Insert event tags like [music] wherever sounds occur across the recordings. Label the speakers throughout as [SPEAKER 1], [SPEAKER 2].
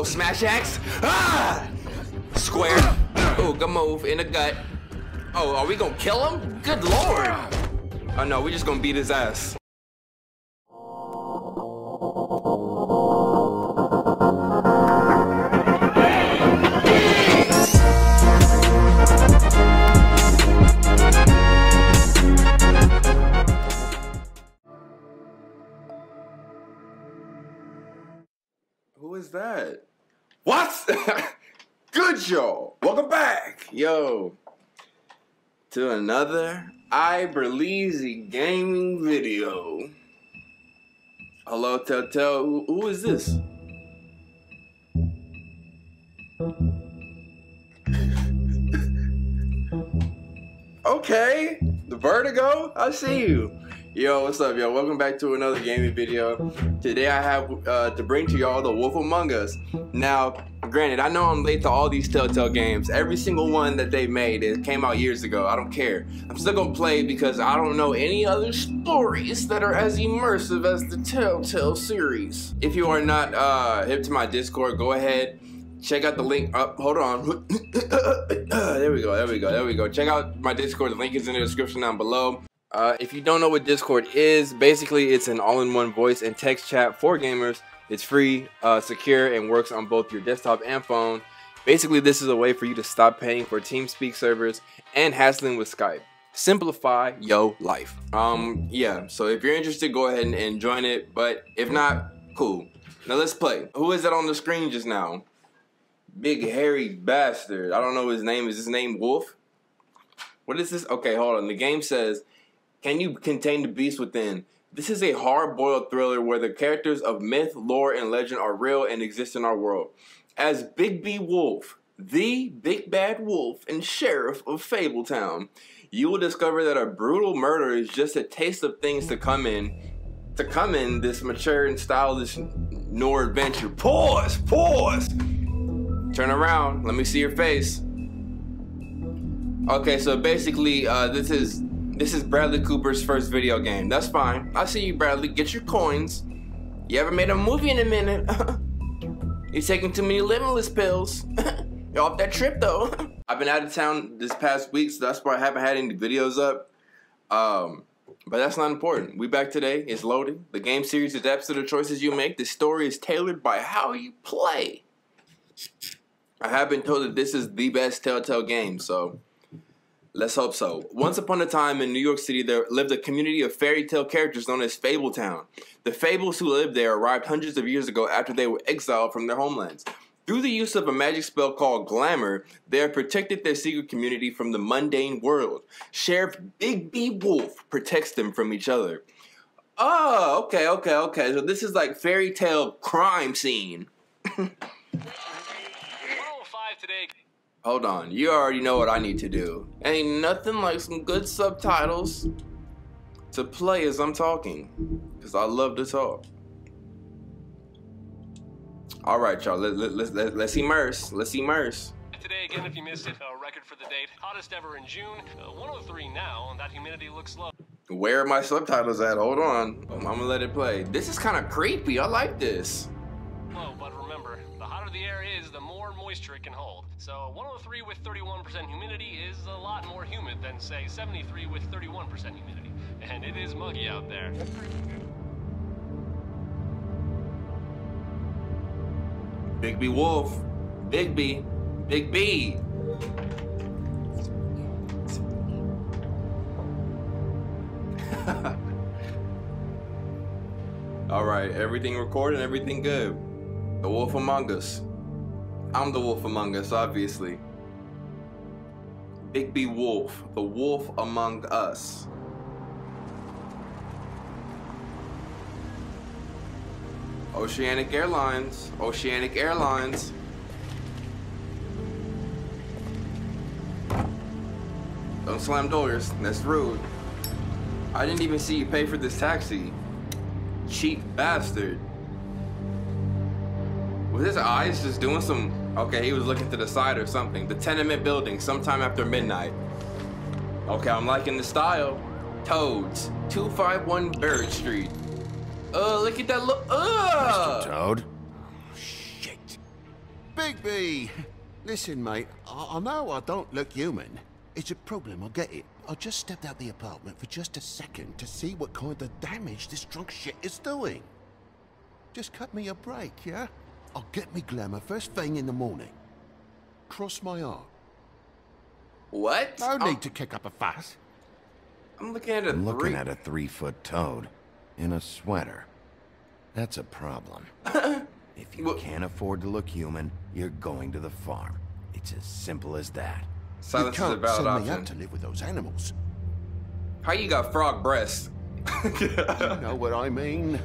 [SPEAKER 1] Oh, smash axe. Ah! Square. Oh, good move in the gut. Oh, are we gonna kill him? Good lord. Oh no, we just gonna beat his ass. Who is that? What? [laughs] Good y'all. Welcome back. Yo. To another Iberleezy gaming video. Hello, Telltale. Who, who is this? [laughs] okay. The Vertigo. I see you. Yo, what's up, yo? Welcome back to another gaming video. Today I have uh, to bring to y'all The Wolf Among Us. Now, granted, I know I'm late to all these Telltale games. Every single one that they made, it came out years ago. I don't care. I'm still gonna play because I don't know any other stories that are as immersive as the Telltale series. If you are not uh, hip to my Discord, go ahead. Check out the link up. hold on. [coughs] there we go. There we go. There we go. Check out my Discord. The link is in the description down below. Uh, if you don't know what Discord is, basically it's an all-in-one voice and text chat for gamers. It's free, uh, secure, and works on both your desktop and phone. Basically, this is a way for you to stop paying for TeamSpeak servers and hassling with Skype. Simplify yo life. Um, yeah. So if you're interested, go ahead and, and join it. But if not, cool. Now let's play. Who is that on the screen just now? Big hairy bastard. I don't know his name. Is his name Wolf? What is this? Okay, hold on. The game says can you contain the beast within? This is a hard-boiled thriller where the characters of myth, lore, and legend are real and exist in our world. As Bigby Wolf, the big bad wolf and sheriff of Fabletown, you will discover that a brutal murder is just a taste of things to come in. To come in this mature and stylish Noir adventure. Pause! Pause! Turn around. Let me see your face. Okay, so basically, uh, this is this is Bradley Cooper's first video game. That's fine. I see you, Bradley. Get your coins. You haven't made a movie in a minute. [laughs] You're taking too many limitless pills. [laughs] You're off that trip though. [laughs] I've been out of town this past week, so that's why I haven't had any videos up. Um, but that's not important. We back today. It's loading. The game series adapts to the choices you make. The story is tailored by how you play. I have been told that this is the best Telltale game, so Let's hope so. Once upon a time in New York City, there lived a community of fairy tale characters known as Fabletown. The Fables who lived there arrived hundreds of years ago after they were exiled from their homelands. Through the use of a magic spell called Glamour, they have protected their secret community from the mundane world. Sheriff Bigby Wolf protects them from each other. Oh, okay, okay, okay. So this is like fairy tale crime scene. [laughs] Hold on, you already know what I need to do. Ain't nothing like some good subtitles to play as I'm talking, because I love to talk. All right, y'all, let, let, let, let, let's immerse, let's immerse.
[SPEAKER 2] Today, again, if you missed it, a record for the date, hottest ever in June, uh, 103 now, and that humidity looks low.
[SPEAKER 1] Where are my subtitles at? Hold on, I'm gonna let it play. This is kind of creepy, I like this.
[SPEAKER 2] Low, but remember, the hotter the air is, the more moisture it can hold. So 103 with 31% humidity is a lot more humid than, say, 73 with 31% humidity. And it is muggy out there.
[SPEAKER 1] Bigby Wolf. Bigby. Big B. [laughs] All right, everything recorded, everything good. The Wolf Among Us. I'm the wolf among us, obviously. Bigby Wolf, the wolf among us. Oceanic Airlines, Oceanic Airlines. Don't slam doors, that's rude. I didn't even see you pay for this taxi. Cheap bastard. Was his eyes just doing some Okay, he was looking to the side or something. The tenement building, sometime after midnight. Okay, I'm liking the style. Toads, 251 Bird Street. Uh, look at that look. Uh!
[SPEAKER 3] Mr. Toad? Oh, shit. Bigby! Listen, mate, I, I know I don't look human. It's a problem, I get it. I just stepped out the apartment for just a second to see what kind of damage this drunk shit is doing. Just cut me a break, yeah? I'll get me glamour first thing in the morning. Cross my heart.
[SPEAKER 1] What?
[SPEAKER 3] No
[SPEAKER 1] I'm,
[SPEAKER 3] need to kick up a fuss.
[SPEAKER 1] I'm looking at a
[SPEAKER 4] I'm looking
[SPEAKER 1] three.
[SPEAKER 4] at a three-foot toad in a sweater. That's a problem. [laughs] if you
[SPEAKER 1] Well-
[SPEAKER 4] can't afford to look human, you're going to the farm. It's as simple as that.
[SPEAKER 1] Silence
[SPEAKER 3] you
[SPEAKER 1] is a
[SPEAKER 3] can't
[SPEAKER 1] valid
[SPEAKER 3] send me out to live with those animals.
[SPEAKER 1] How you got frog breasts?
[SPEAKER 3] You know what I mean?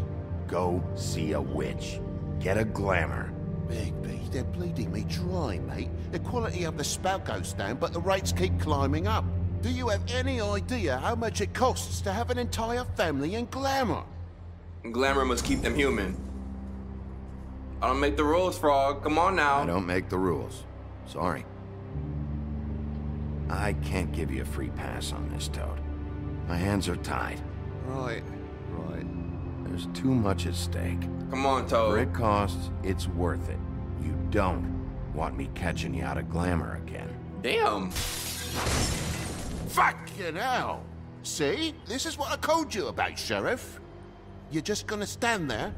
[SPEAKER 4] Go see a witch. Get a glamour.
[SPEAKER 3] Bigby, they're bleeding me dry, mate. The quality of the spout goes down, but the rates keep climbing up. Do you have any idea how much it costs to have an entire family in glamour?
[SPEAKER 1] Glamour must keep them human. I don't make the rules, frog. Come on now.
[SPEAKER 4] I don't make the rules. Sorry. I can't give you a free pass on this, Toad. My hands are tied.
[SPEAKER 3] Right, right.
[SPEAKER 4] There's too much at stake.
[SPEAKER 1] Come on, Toad.
[SPEAKER 4] For it costs, it's worth it. You don't want me catching you out of glamour again.
[SPEAKER 1] Damn.
[SPEAKER 3] Fucking hell! See? This is what I told you about, Sheriff. You're just gonna stand there,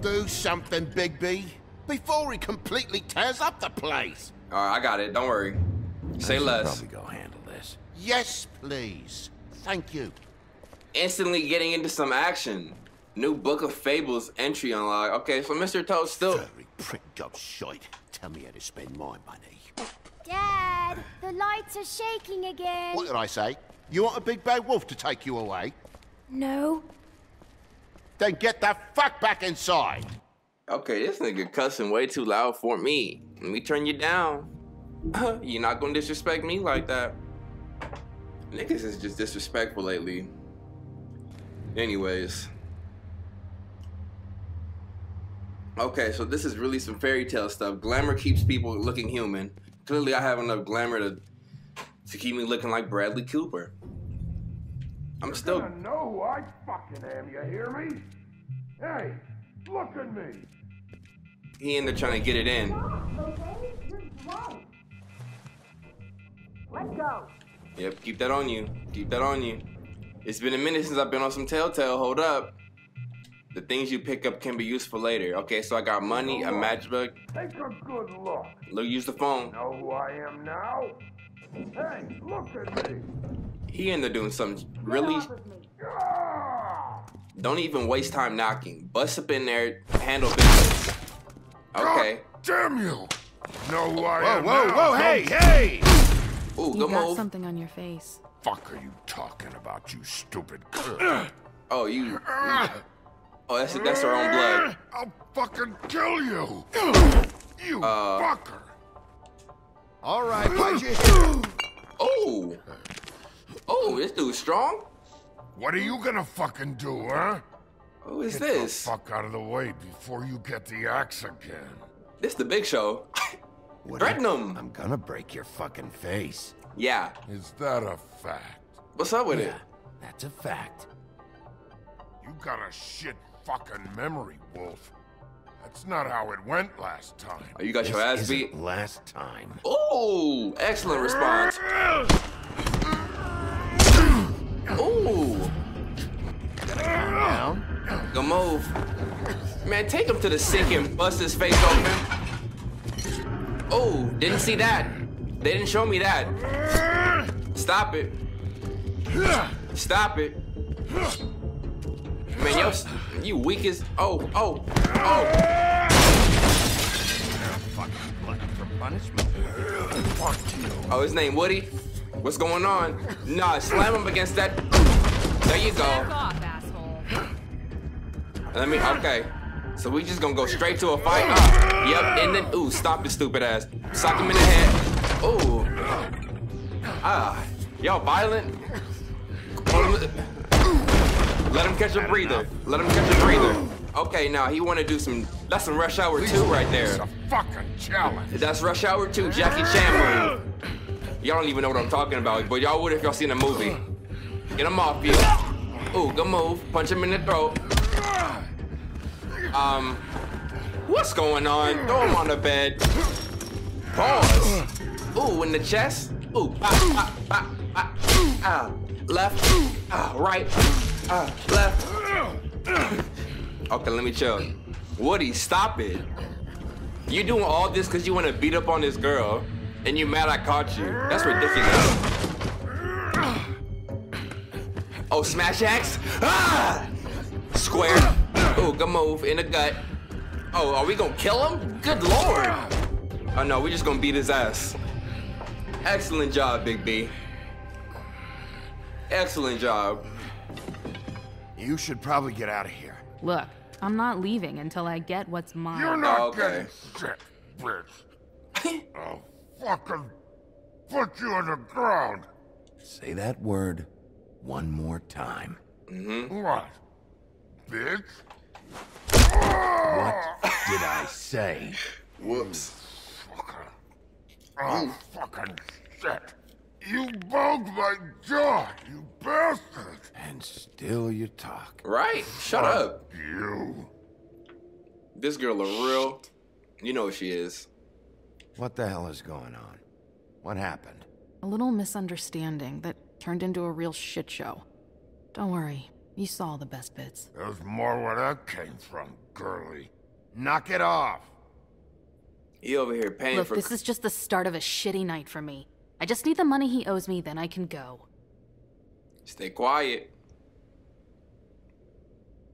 [SPEAKER 3] do something, Bigby, before he completely tears up the place.
[SPEAKER 1] All right, I got it. Don't worry. Say
[SPEAKER 4] I should
[SPEAKER 1] less.
[SPEAKER 4] Probably go handle this.
[SPEAKER 3] Yes, please. Thank you.
[SPEAKER 1] Instantly getting into some action. New Book of Fables entry unlocked. Okay, so Mr. Toad still.
[SPEAKER 3] Furry prick job shite. Tell me how to spend my money.
[SPEAKER 5] Dad, the lights are shaking again.
[SPEAKER 3] What did I say? You want a big bad wolf to take you away?
[SPEAKER 5] No.
[SPEAKER 3] Then get the fuck back inside.
[SPEAKER 1] Okay, this nigga cussing way too loud for me. Let me turn you down. [laughs] You're not gonna disrespect me like that. Niggas is just disrespectful lately. Anyways. Okay, so this is really some fairy tale stuff. Glamour keeps people looking human. Clearly, I have enough glamour to to keep me looking like Bradley Cooper. I'm still.
[SPEAKER 6] gonna know who I fucking am, you hear me? Hey, look at me.
[SPEAKER 1] He in there trying to get it in.
[SPEAKER 5] Ah, Let's go.
[SPEAKER 1] Yep, keep that on you. Keep that on you. It's been a minute since I've been on some Telltale. Hold up. The things you pick up can be useful later. Okay, so I got money, a matchbook.
[SPEAKER 6] Take a good look.
[SPEAKER 1] Look, use the phone.
[SPEAKER 6] Know who I am now? Hey, look at me.
[SPEAKER 1] He in there doing something really. Don't even waste time knocking. Bust up in there, handle business. Okay.
[SPEAKER 6] Damn you! Know who I
[SPEAKER 3] Whoa,
[SPEAKER 6] am
[SPEAKER 3] whoa,
[SPEAKER 6] now,
[SPEAKER 3] whoa,
[SPEAKER 6] don't
[SPEAKER 3] hey, hey!
[SPEAKER 1] Ooh,
[SPEAKER 7] You
[SPEAKER 1] good
[SPEAKER 7] got
[SPEAKER 1] move.
[SPEAKER 7] something on your face.
[SPEAKER 6] Fuck are you talking about, you stupid [clears throat] kid?
[SPEAKER 1] Oh, you. [clears throat] Oh, that's that's her own blood.
[SPEAKER 6] I'll fucking kill you! You
[SPEAKER 1] Uh.
[SPEAKER 6] fucker!
[SPEAKER 3] All right, bite your here.
[SPEAKER 1] Oh. Oh, this dude's strong.
[SPEAKER 6] What are you gonna fucking do, huh?
[SPEAKER 1] Who is
[SPEAKER 6] Get
[SPEAKER 1] this?
[SPEAKER 6] the fuck out of the way before you get the axe again.
[SPEAKER 1] This the Big Show. [laughs] Threaten him.
[SPEAKER 4] I'm gonna break your fucking face.
[SPEAKER 1] Yeah.
[SPEAKER 6] Is that a fact?
[SPEAKER 1] What's up with it?
[SPEAKER 4] That's a fact.
[SPEAKER 6] You got a shit fucking memory, Wolf. That's not how it went last time.
[SPEAKER 1] Oh, you got your ass
[SPEAKER 4] isn't
[SPEAKER 1] beat.
[SPEAKER 4] last time.
[SPEAKER 1] Oh, excellent response. [coughs] Ooh,
[SPEAKER 4] Now,
[SPEAKER 1] good move. Man, take him to the sink and bust his face open. Oh, didn't see that. They didn't show me that. Stop it. Stop it. Man, yo, you weak as. Oh, oh, oh.
[SPEAKER 4] fucking glutton for punishment.
[SPEAKER 6] Fuck you.
[SPEAKER 1] Oh, his name Woody? What's going on? Nah, slam him against that. There you go. Let me. Okay. So we just gonna go straight to a fight. Uh, yep. And then, ooh, stop this stupid ass. Sock him in the head. Ooh. Ah, y'all violent. Let him catch a breather. Let him catch a breather. Okay, now he wanna do some. That's some Rush Hour 2 right there.
[SPEAKER 6] It's a fucking challenge.
[SPEAKER 1] That's Rush Hour 2, Jackie Chan move. Y'all don't even know what I'm talking about, but y'all would if y'all seen the movie. Get him off you. Ooh, good move. Punch him in the throat. Um, what's going on? Throw him on the bed. Pause. Ooh, in the chest. Ooh, ah, ah, ah, ah, ah. Left, ah, right, ah, left. Okay, let me chill. Woody, stop it. You doing all this because you want to beat up on this girl, and you mad I caught you. That's ridiculous. Oh, smash axe? Ah! Square. Ooh, good move in the gut. Oh, are we gonna kill him? Good lord. Oh no, we're just gonna beat his ass. Excellent job, Big B. Excellent job.
[SPEAKER 3] You should probably get out of here.
[SPEAKER 7] Look, I'm not leaving until I get what's mine.
[SPEAKER 6] You're not
[SPEAKER 1] Okay.
[SPEAKER 6] getting shit, bitch. I'll [laughs] fucking put you on the ground.
[SPEAKER 4] Say that word one more time. Mm-hmm.
[SPEAKER 6] What? Bitch?
[SPEAKER 3] What ah! did I say?
[SPEAKER 1] Whoops. Fucker.
[SPEAKER 6] Oh, fucking shit. You bugged my jaw, you bastard.
[SPEAKER 4] And still you talk.
[SPEAKER 1] Right? Shut up.
[SPEAKER 6] You.
[SPEAKER 1] This girl a real. You know who she is.
[SPEAKER 4] What the hell is going on? What happened?
[SPEAKER 7] A little misunderstanding that turned into a real shit show. Don't worry, you saw the best bits.
[SPEAKER 6] There's more where that came from, girly.
[SPEAKER 3] Knock it off.
[SPEAKER 1] He over here paying
[SPEAKER 7] Look,
[SPEAKER 1] for.
[SPEAKER 7] this is just the start of a shitty night for me. I just need the money he owes me, then I can go.
[SPEAKER 1] Stay quiet.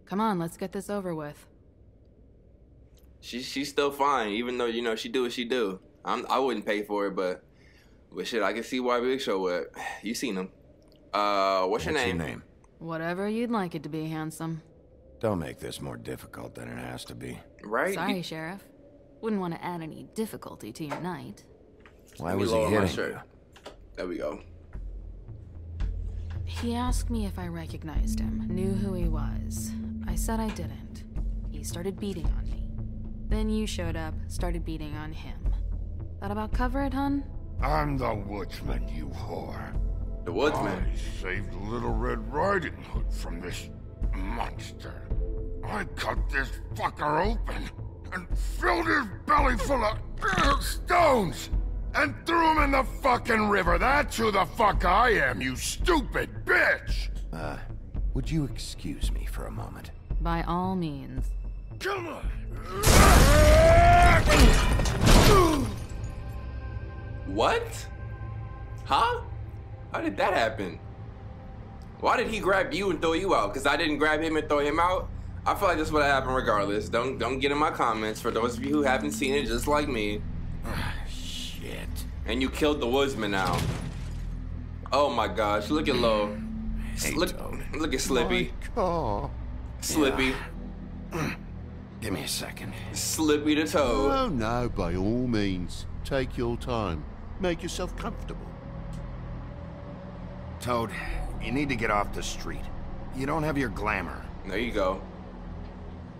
[SPEAKER 7] Come on, let's get this over with.
[SPEAKER 1] She she's still fine, even though you know she do what she do. I'm I wouldn't pay for it, but but shit, I can see why Big Show would. [sighs] You seen him? Uh, what's your name?
[SPEAKER 4] your name?
[SPEAKER 7] Whatever you'd like it to be, handsome.
[SPEAKER 4] Don't make this more difficult than it has to be.
[SPEAKER 1] Right?
[SPEAKER 7] Sorry,
[SPEAKER 1] You-
[SPEAKER 7] Sheriff. Wouldn't want to add any difficulty to your night.
[SPEAKER 4] Why was he
[SPEAKER 1] lower
[SPEAKER 4] hitting you?
[SPEAKER 1] There we go.
[SPEAKER 7] He asked me if I recognized him, knew who he was. I said I didn't. He started beating on me. Then you showed up, started beating on him. That about cover it, hun?
[SPEAKER 6] I'm the woodsman, you whore.
[SPEAKER 1] The Woodsman.
[SPEAKER 6] I saved Little Red Riding Hood from this monster. I cut this fucker open and filled his belly full of stones and threw him in the fucking river. That's who the fuck I am, you stupid bitch!
[SPEAKER 4] Uh, would you excuse me for a moment?
[SPEAKER 7] By all means.
[SPEAKER 6] Come on!
[SPEAKER 1] What? Huh? How did that happen? Why did he grab you and throw you out? Because I didn't grab him and throw him out? I feel like this would have happened regardless. Don't don't get in my comments for those of you who haven't seen it just like me.
[SPEAKER 4] Shit.
[SPEAKER 1] And you killed the woodsman now. Oh my gosh, look at Lo.
[SPEAKER 4] Hey,
[SPEAKER 1] Look,
[SPEAKER 4] Toad.
[SPEAKER 1] look at Slippy.
[SPEAKER 3] car.
[SPEAKER 1] Slippy. [clears throat]
[SPEAKER 4] Give me a second.
[SPEAKER 1] Slippy the Toad.
[SPEAKER 3] Oh no, by all means. Take your time. Make yourself comfortable.
[SPEAKER 4] Toad, you need to get off the street. You don't have your glamour.
[SPEAKER 1] There you go.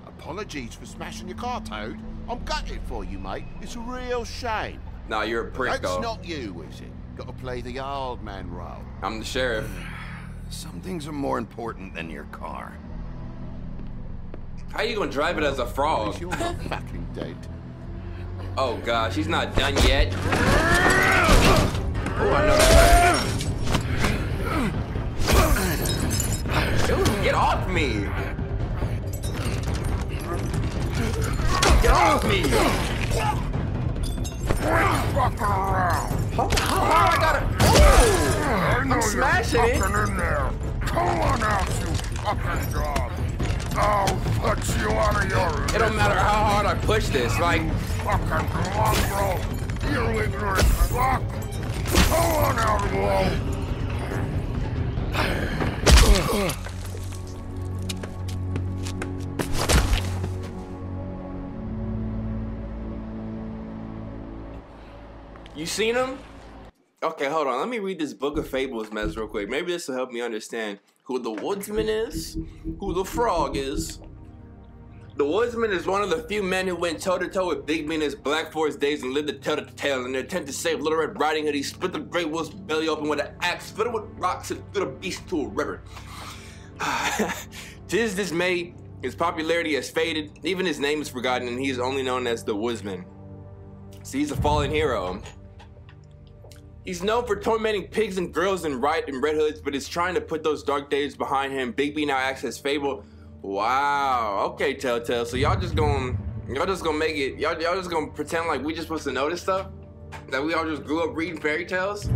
[SPEAKER 3] Apologies for smashing your car, Toad. I'm gutted for you, mate. It's a real shame.
[SPEAKER 1] Nah, you're a prick
[SPEAKER 3] That's
[SPEAKER 1] though.
[SPEAKER 3] not you, is it? Got to play the old man role.
[SPEAKER 1] I'm the sheriff. [sighs]
[SPEAKER 4] Some things are more important than your car.
[SPEAKER 1] How are you gonna drive it as a frog?
[SPEAKER 3] You're not [laughs] fucking dead.
[SPEAKER 1] Oh gosh, he's not done yet. Oh, I know that. Dude, get off me! Get off me! How, how I gotta? Oh!
[SPEAKER 6] I know
[SPEAKER 1] smashing it.
[SPEAKER 6] in there. Come on out, you fucking dog. I'll put you out of your
[SPEAKER 1] It don't matter how hard I push this, like
[SPEAKER 6] fucking mongrel. You ignorant fuck. Come on out, Wolf.
[SPEAKER 1] You seen him? Okay, hold on. Let me read this book of fables mess real quick. Maybe this will help me understand who the woodsman is, who the frog is. The woodsman is one of the few men who went toe to toe with Bigby in his Black Forest days and lived to tell the tale. In their attempt to save Little Red Riding Hood, he split the Great Wolf's belly open with an axe, filled it with rocks, and threw the beast to a river. [sighs] to his dismay, his popularity has faded. Even his name is forgotten, and he is only known as the Woodsman. See, he's a fallen hero. He's known for tormenting pigs and girls in right and red hoods, but is trying to put those dark days behind him. Bigby now acts as Fable. Wow. Okay, Telltale. So y'all just gonna y'all just gonna make it y'all y'all just gonna pretend like we just supposed to know this stuff? That we all just grew up reading fairy tales?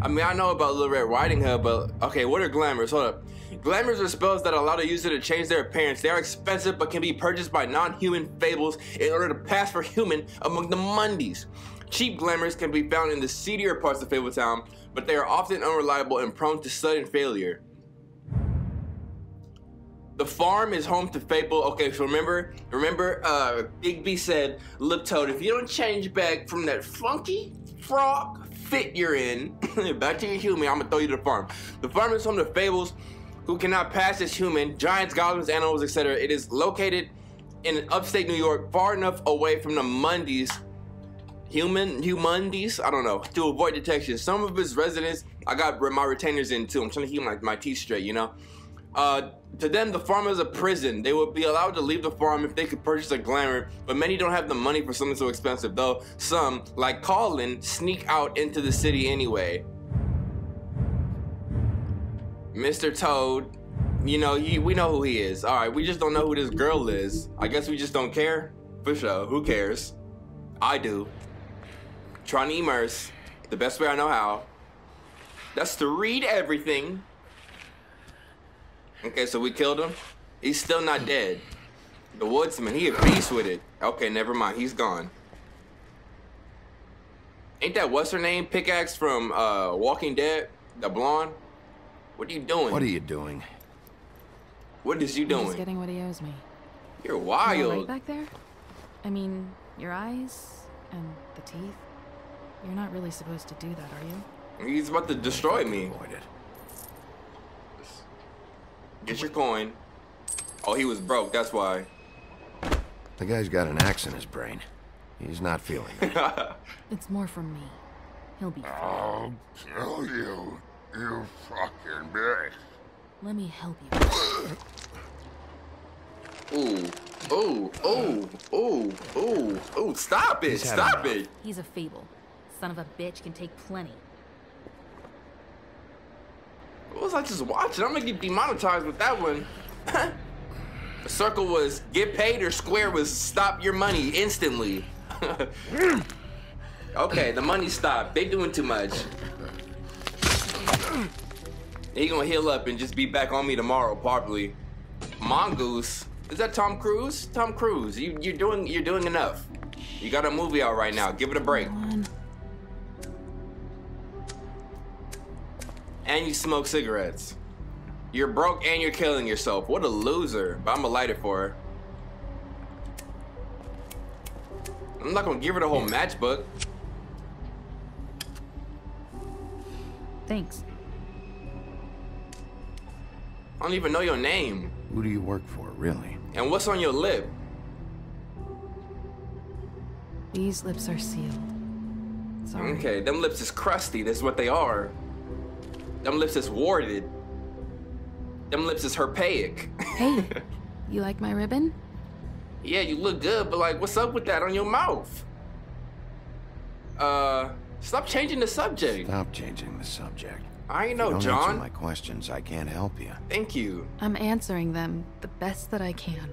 [SPEAKER 1] I mean, I know about Little Red Riding Hood, but okay, what are glamours? Hold up. Glamours are spells that allow the user to change their appearance. They are expensive but can be purchased by non-human fables in order to pass for human among the Mundies. Cheap glamours can be found in the seedier parts of Fabletown, but they are often unreliable and prone to sudden failure. The farm is home to Fable. Okay, so remember, remember, uh, Bigby said, "Look, Toad, if you don't change back from that funky frog fit you're in, [coughs] back to your human, I'm gonna throw you to the farm." The farm is home to Fables, who cannot pass as human, giants, goblins, animals, etc. It is located in upstate New York, far enough away from the Mundies, human, humanities. I don't know, to avoid detection. Some of its residents, I got my retainers in too. I'm trying to keep my, my teeth straight, you know. Uh, to them, the farm is a prison. They would be allowed to leave the farm if they could purchase a glamour, but many don't have the money for something so expensive, though some, like Colin, sneak out into the city anyway. Mr. Toad, you know, he, we know who he is. All right, we just don't know who this girl is. I guess we just don't care. For sure, who cares? I do. Trying to immerse the best way I know how. That's to read everything. Okay, so we killed him. He's still not dead. The woodsman, he a beast with it. Okay, never mind. He's gone. Ain't that what's her name? Pickaxe from uh, Walking Dead? The blonde? What are you doing?
[SPEAKER 4] What are you doing?
[SPEAKER 1] What is you
[SPEAKER 7] He's
[SPEAKER 1] doing?
[SPEAKER 7] getting what he owes me.
[SPEAKER 1] You're
[SPEAKER 7] You all right
[SPEAKER 1] wild.
[SPEAKER 7] back there? I mean, your eyes and the teeth. You're not really supposed to do that, are you?
[SPEAKER 1] He's about to destroy me.
[SPEAKER 4] Avoid.
[SPEAKER 1] Get your coin. Oh, he was broke. That's why.
[SPEAKER 4] The guy's got an axe in his brain. He's not feeling it. [laughs]
[SPEAKER 7] It's more from me. He'll be fine.
[SPEAKER 6] I'll kill you, you fucking bitch.
[SPEAKER 7] Let me help you.
[SPEAKER 1] Ooh, ooh, ooh, ooh, ooh, ooh! Stop it! Stop it!
[SPEAKER 7] He's a fable. Son of a bitch can take plenty.
[SPEAKER 1] What was I just watching? I'm gonna get demonetized with that one. [laughs] the circle was get paid or square was stop your money instantly. [laughs] okay, the money stopped. They doing too much. He gonna heal up and just be back on me tomorrow, probably. Mongoose. Is that Tom Cruise? Tom Cruise. You you're doing you're doing enough. You got a movie out right now. Give it a break. And you smoke cigarettes. You're broke and you're killing yourself. What a loser. But I'm gonna light it for her. I'm not gonna give her the whole matchbook.
[SPEAKER 7] Thanks.
[SPEAKER 1] I don't even know your name.
[SPEAKER 4] Who do you work for, really?
[SPEAKER 1] And what's on your lip?
[SPEAKER 7] These lips are sealed. Sorry.
[SPEAKER 1] Okay, them lips is crusty. That's what they are. Them lips is warded. Them lips is herpaic.
[SPEAKER 7] Hey, [laughs] you like my ribbon?
[SPEAKER 1] yeah, you look good, but like, what's up with that on your mouth? Uh, stop changing the subject.
[SPEAKER 4] Stop changing the subject.
[SPEAKER 1] I ain't
[SPEAKER 4] If
[SPEAKER 1] know,
[SPEAKER 4] you don't answer
[SPEAKER 1] John.
[SPEAKER 4] my questions, I can't help you.
[SPEAKER 1] Thank you.
[SPEAKER 7] I'm answering them the best that I can.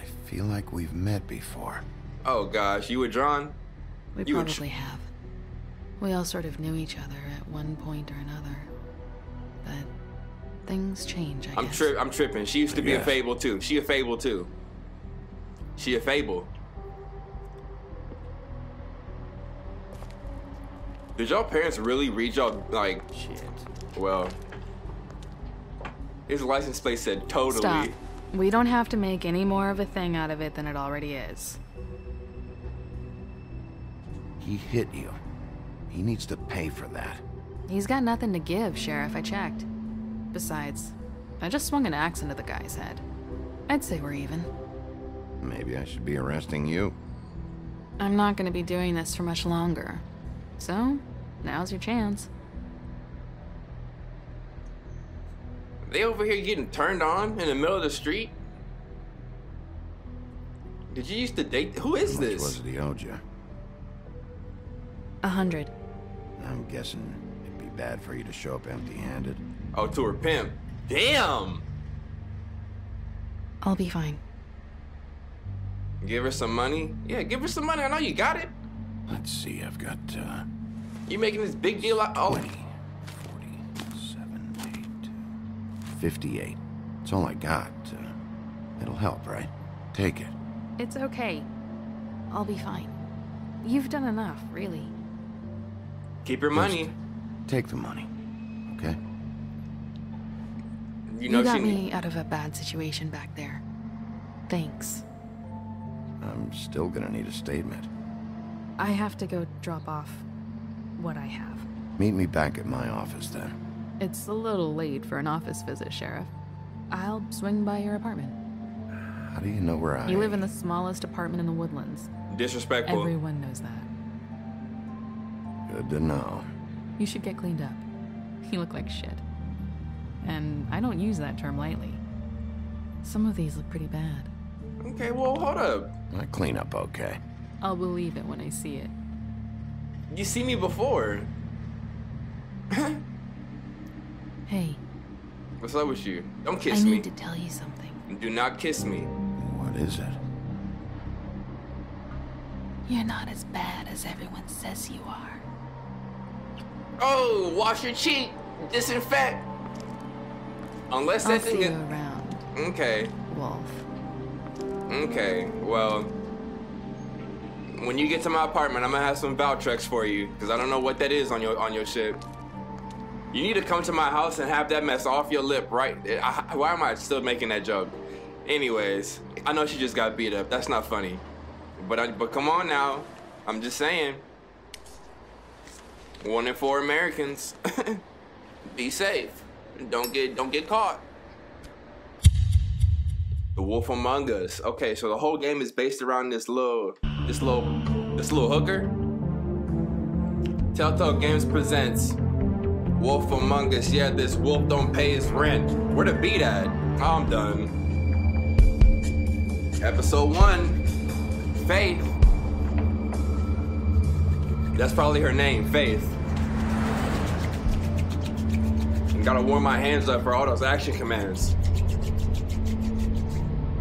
[SPEAKER 4] I feel like we've met before.
[SPEAKER 1] Oh gosh, you were John?
[SPEAKER 7] We
[SPEAKER 1] You were
[SPEAKER 7] probably have. We all sort of knew each other at one point or another. But things change, I
[SPEAKER 1] I'm
[SPEAKER 7] guess.
[SPEAKER 1] tri- I'm tripping. She used to be a fable too. She a fable too. She a fable. Did y'all parents really read y'all like
[SPEAKER 4] Shit.
[SPEAKER 1] well his license plate said totally.
[SPEAKER 7] Stop. We don't have to make any more of a thing out of it than it already is.
[SPEAKER 4] He hit you. He needs to pay for that.
[SPEAKER 7] He's got nothing to give, Sheriff. I checked. Besides, I just swung an axe into the guy's head. I'd say we're even.
[SPEAKER 4] Maybe I should be arresting you.
[SPEAKER 7] I'm not gonna be doing this for much longer. So, now's your chance.
[SPEAKER 1] They over here getting turned on in the middle of the street. Did you used to date? Who is
[SPEAKER 4] How much
[SPEAKER 1] this?
[SPEAKER 4] was it he owed you?
[SPEAKER 7] A hundred.
[SPEAKER 4] I'm guessing it'd be bad for you to show up empty-handed.
[SPEAKER 1] Oh, to her pimp. Damn.
[SPEAKER 7] I'll be fine.
[SPEAKER 1] Give her some money. Yeah, give her some money. I know you got it.
[SPEAKER 4] Let's see, I've got, uh,
[SPEAKER 1] You making this big deal out? Oh,
[SPEAKER 4] 20, 47, 8, 58. That's all I got. Uh, it'll help, right? Take it.
[SPEAKER 7] It's okay. I'll be fine. You've done enough, really.
[SPEAKER 1] Keep your money.
[SPEAKER 4] Take the money, okay?
[SPEAKER 1] You know
[SPEAKER 7] got
[SPEAKER 1] she.
[SPEAKER 7] me out of a bad situation back there. Thanks.
[SPEAKER 4] I'm still gonna need a statement.
[SPEAKER 7] I have to go drop off what I have.
[SPEAKER 4] Meet me back at my office then.
[SPEAKER 7] It's a little late for an office visit, Sheriff. I'll swing by your apartment.
[SPEAKER 4] How do you know where I
[SPEAKER 7] You live in the smallest apartment in the woodlands.
[SPEAKER 1] Disrespectful.
[SPEAKER 7] Everyone knows that.
[SPEAKER 4] Good to know.
[SPEAKER 7] You should get cleaned up. You look like shit. And I don't use that term lightly. Some of these look pretty bad.
[SPEAKER 1] Okay, well, hold up.
[SPEAKER 4] I clean up okay.
[SPEAKER 7] I'll believe it when I see it.
[SPEAKER 1] You see me before.
[SPEAKER 7] Hey,
[SPEAKER 1] What's up with you? Don't kiss me.
[SPEAKER 7] I need
[SPEAKER 1] me.
[SPEAKER 7] to tell you something.
[SPEAKER 1] Do not kiss me.
[SPEAKER 4] What is it?
[SPEAKER 7] You're not as bad as everyone says you are.
[SPEAKER 1] Oh, wash your cheek. Disinfect. Unless
[SPEAKER 7] I'll
[SPEAKER 1] that
[SPEAKER 7] see
[SPEAKER 1] thing
[SPEAKER 7] you around,
[SPEAKER 1] Okay.
[SPEAKER 7] Wolf.
[SPEAKER 1] Okay. Well. When you get to my apartment, I'm gonna have some Valtrex for you, cause I don't know what that is on your on your ship. You need to come to my house and have that mess off your lip, right? Eh, I, why am I still making that joke? Anyways, I know she just got beat up. That's not funny. But I, but come on now, I'm just saying. One in four Americans. [laughs] Be safe. Don't get don't get caught. The Wolf Among Us. Okay, so the whole game is based around this little, this little, this little hooker. Telltale Games presents Wolf Among Us. Yeah, this wolf don't pay his rent. Where the beat at? I'm done. Episode one, Faith. That's probably her name, Faith. Gotta warm my hands up for all those action commands.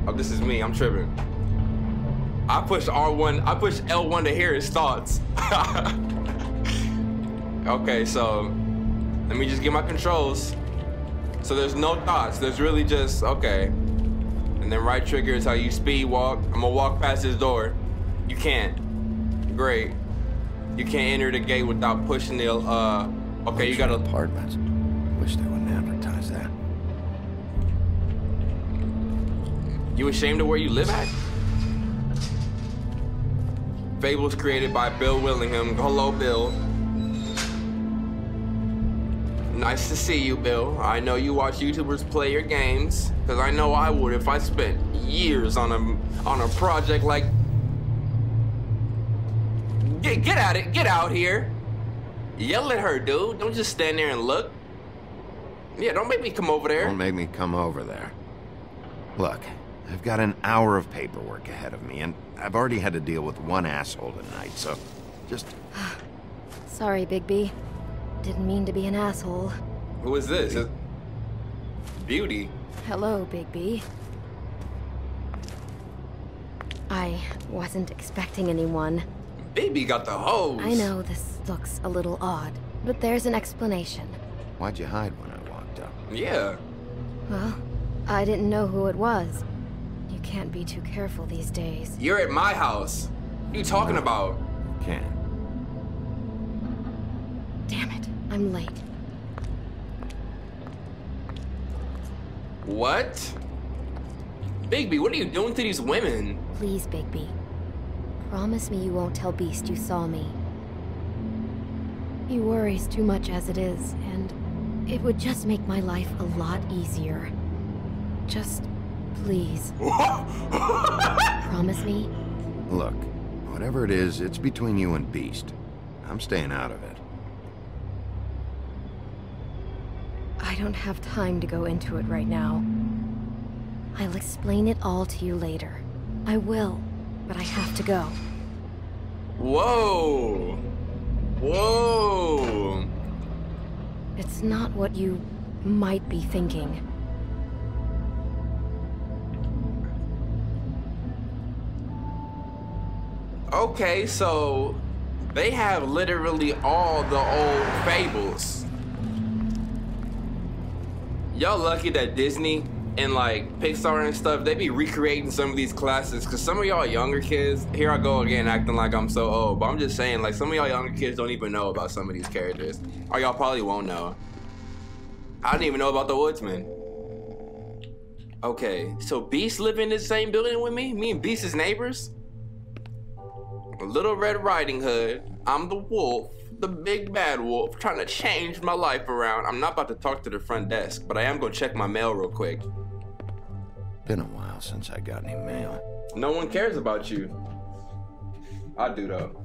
[SPEAKER 1] Oh, this is me. I'm tripping. I push R1. I push L1 to hear his thoughts. [laughs] okay, so let me just get my controls. So there's no thoughts. There's really just okay. And then right trigger is how you speed walk. I'm gonna walk past this door. You can't. Great. You can't enter the gate without pushing the. Uh. Okay, you gotta.
[SPEAKER 4] Apartments. Wish they wouldn't advertise that.
[SPEAKER 1] You ashamed of where you live at? Fables created by Bill Willingham. Hello, Bill. Nice to see you, Bill. I know you watch YouTubers play your games, because I know I would if I spent years on a on a project like. Get get at it! Get out here! Yell at her, dude. Don't just stand there and look. Yeah, don't make me come over there.
[SPEAKER 4] Don't make me come over there. Look, I've got an hour of paperwork ahead of me, and I've already had to deal with one asshole tonight, so just [sighs]
[SPEAKER 5] Sorry, Bigby. Didn't mean to be an asshole.
[SPEAKER 1] Who is this? It's Beauty.
[SPEAKER 5] Hello, Bigby. I wasn't expecting anyone.
[SPEAKER 1] Baby got the hose.
[SPEAKER 5] I know this looks a little odd, but there's an explanation.
[SPEAKER 4] why'd you hide when I walked up?
[SPEAKER 1] Yeah.
[SPEAKER 5] Well, I didn't know who it was. You can't be too careful these days.
[SPEAKER 1] You're at my house. What are you talking about?
[SPEAKER 4] Can't.
[SPEAKER 5] Damn it, I'm late.
[SPEAKER 1] What? Bigby, what are you doing to these women?
[SPEAKER 5] Please, Bigby. Promise me you won't tell Beast you saw me. He worries too much as it is, and it would just make my life a lot easier. Just please. [laughs] Promise me?
[SPEAKER 4] Look, whatever it is, it's between you and Beast. I'm staying out of it.
[SPEAKER 5] I don't have time to go into it right now. I'll explain it all to you later. I will. but I have to go.
[SPEAKER 1] Whoa. Whoa.
[SPEAKER 5] It's not what you might be thinking.
[SPEAKER 1] Okay, so they have literally all the old fables. Y'all lucky that Disney and like Pixar and stuff, they be recreating some of these classes. Cause some of y'all younger kids, here I go again acting like I'm so old, but I'm just saying like some of y'all younger kids don't even know about some of these characters. Or y'all probably won't know. I didn't even know about the Woodsman. Okay, so Beast live in the same building with me? Me and Beast is neighbors? Little Red Riding Hood. I'm the wolf, the big bad wolf, trying to change my life around. I'm not about to talk to the front desk, but I am gonna check my mail real quick.
[SPEAKER 4] Been a while since I got any mail.
[SPEAKER 1] No one cares about you. I do though.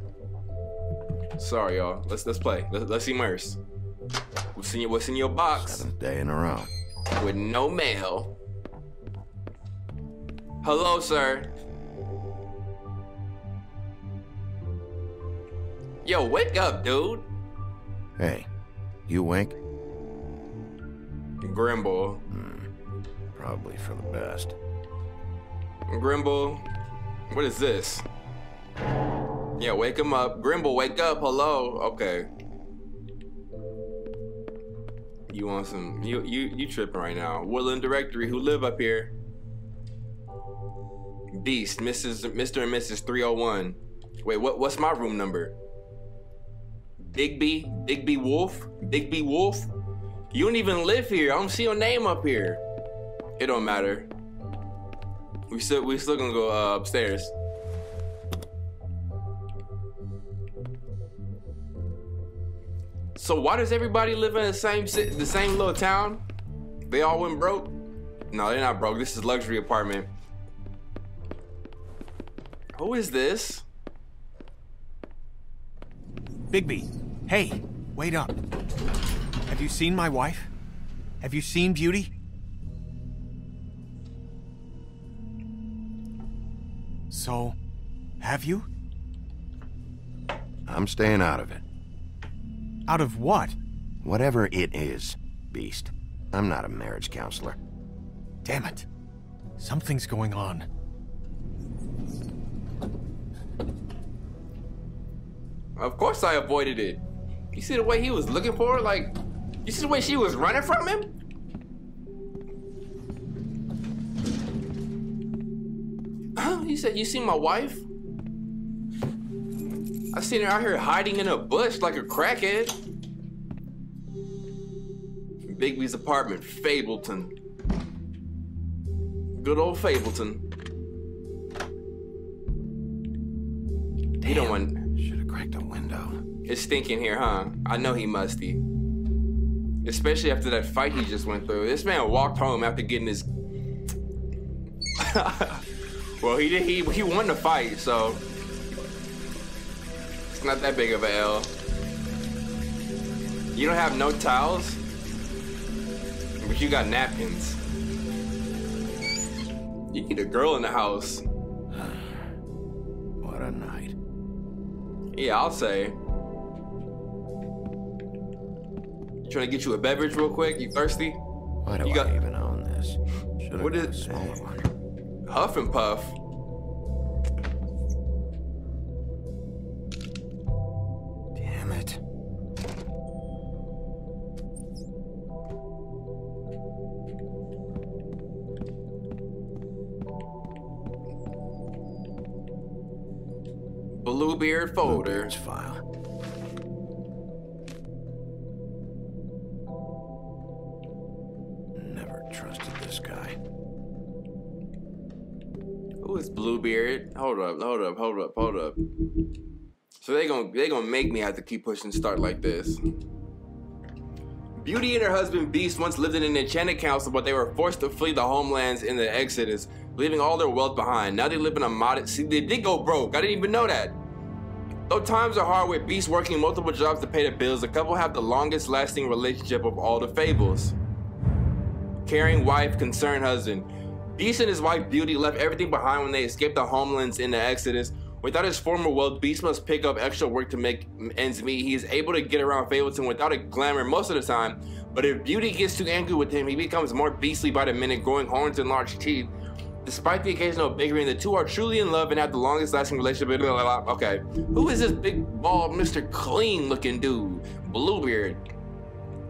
[SPEAKER 1] Sorry, y'all. Let's let's play. Let's, let's immerse. What's in your What's in your box?
[SPEAKER 4] Seventh day in a row.
[SPEAKER 1] With no mail. Hello, sir. Yo, wake up, dude.
[SPEAKER 4] Hey, you wink?
[SPEAKER 1] Grimble.
[SPEAKER 4] Hmm, probably for the best.
[SPEAKER 1] Grimble. What is this? Yeah, wake him up. Grimble, wake up. Hello. Okay. You want some you you you tripping right now. Woodland Directory, who live up here? Beast, Mrs. Mr. and Mrs. 301. Wait, what what's my room number? Big B Wolf? Big B Wolf? You don't even live here. I don't see your name up here. It don't matter. We still we still gonna go uh, upstairs. So why does everybody live in the same the same little town? They all went broke? No, they're not broke. This is luxury apartment. Who is this?
[SPEAKER 8] Bigby, hey, wait up. Have you seen my wife? Have you seen Beauty? So, have you?
[SPEAKER 4] I'm staying out of it.
[SPEAKER 8] Out of what?
[SPEAKER 4] Whatever it is, Beast. I'm not a marriage counselor.
[SPEAKER 8] Damn it. Something's going on.
[SPEAKER 1] Of course I avoided it. You see the way he was looking for her? Like, you see the way she was running from him? You said you seen my wife? I seen her out here hiding in a bush like a crackhead. Bigby's apartment, Fabletown. Good old Fabletown. He don't want.
[SPEAKER 4] Should have cracked a window.
[SPEAKER 1] It's stinking here, huh? I know he musty. Especially after that fight he just went through. This man walked home after getting his. [laughs] well, he did. He he won the fight, so it's not that big of a L. You don't have no towels, but you got napkins. You need a girl in the house. [sighs]
[SPEAKER 4] What a night.
[SPEAKER 1] Yeah, I'll say. Trying to get you a beverage real quick? You thirsty?
[SPEAKER 4] Why do
[SPEAKER 1] You
[SPEAKER 4] I
[SPEAKER 1] got-
[SPEAKER 4] even own this? Should
[SPEAKER 1] What
[SPEAKER 4] a smaller one.
[SPEAKER 1] Huff and Puff.
[SPEAKER 4] Damn it.
[SPEAKER 1] Bluebeard folder.
[SPEAKER 4] Bluebeard's file.
[SPEAKER 1] Bluebeard? Hold up, hold up, hold up, hold up. So they gonna they gonna make me have to keep pushing start like this. Beauty and her husband Beast once lived in an enchanted castle, but they were forced to flee the homelands in the Exodus, leaving all their wealth behind. Now they live in a modest. See, they did go broke. I didn't even know that. Though times are hard with Beast working multiple jobs to pay the bills, the couple have the longest lasting relationship of all the fables. Caring wife, concerned husband. Beast and his wife Beauty left everything behind when they escaped the homelands in the Exodus. Without his former wealth, Beast must pick up extra work to make ends meet. He is able to get around Fabletown without a glamour most of the time, but if Beauty gets too angry with him, he becomes more beastly by the minute, growing horns and large teeth. Despite the occasional bickering, the two are truly in love and have the longest lasting relationship. Blah, blah, blah. Okay, who is this big bald Mr. Clean looking dude? Bluebeard.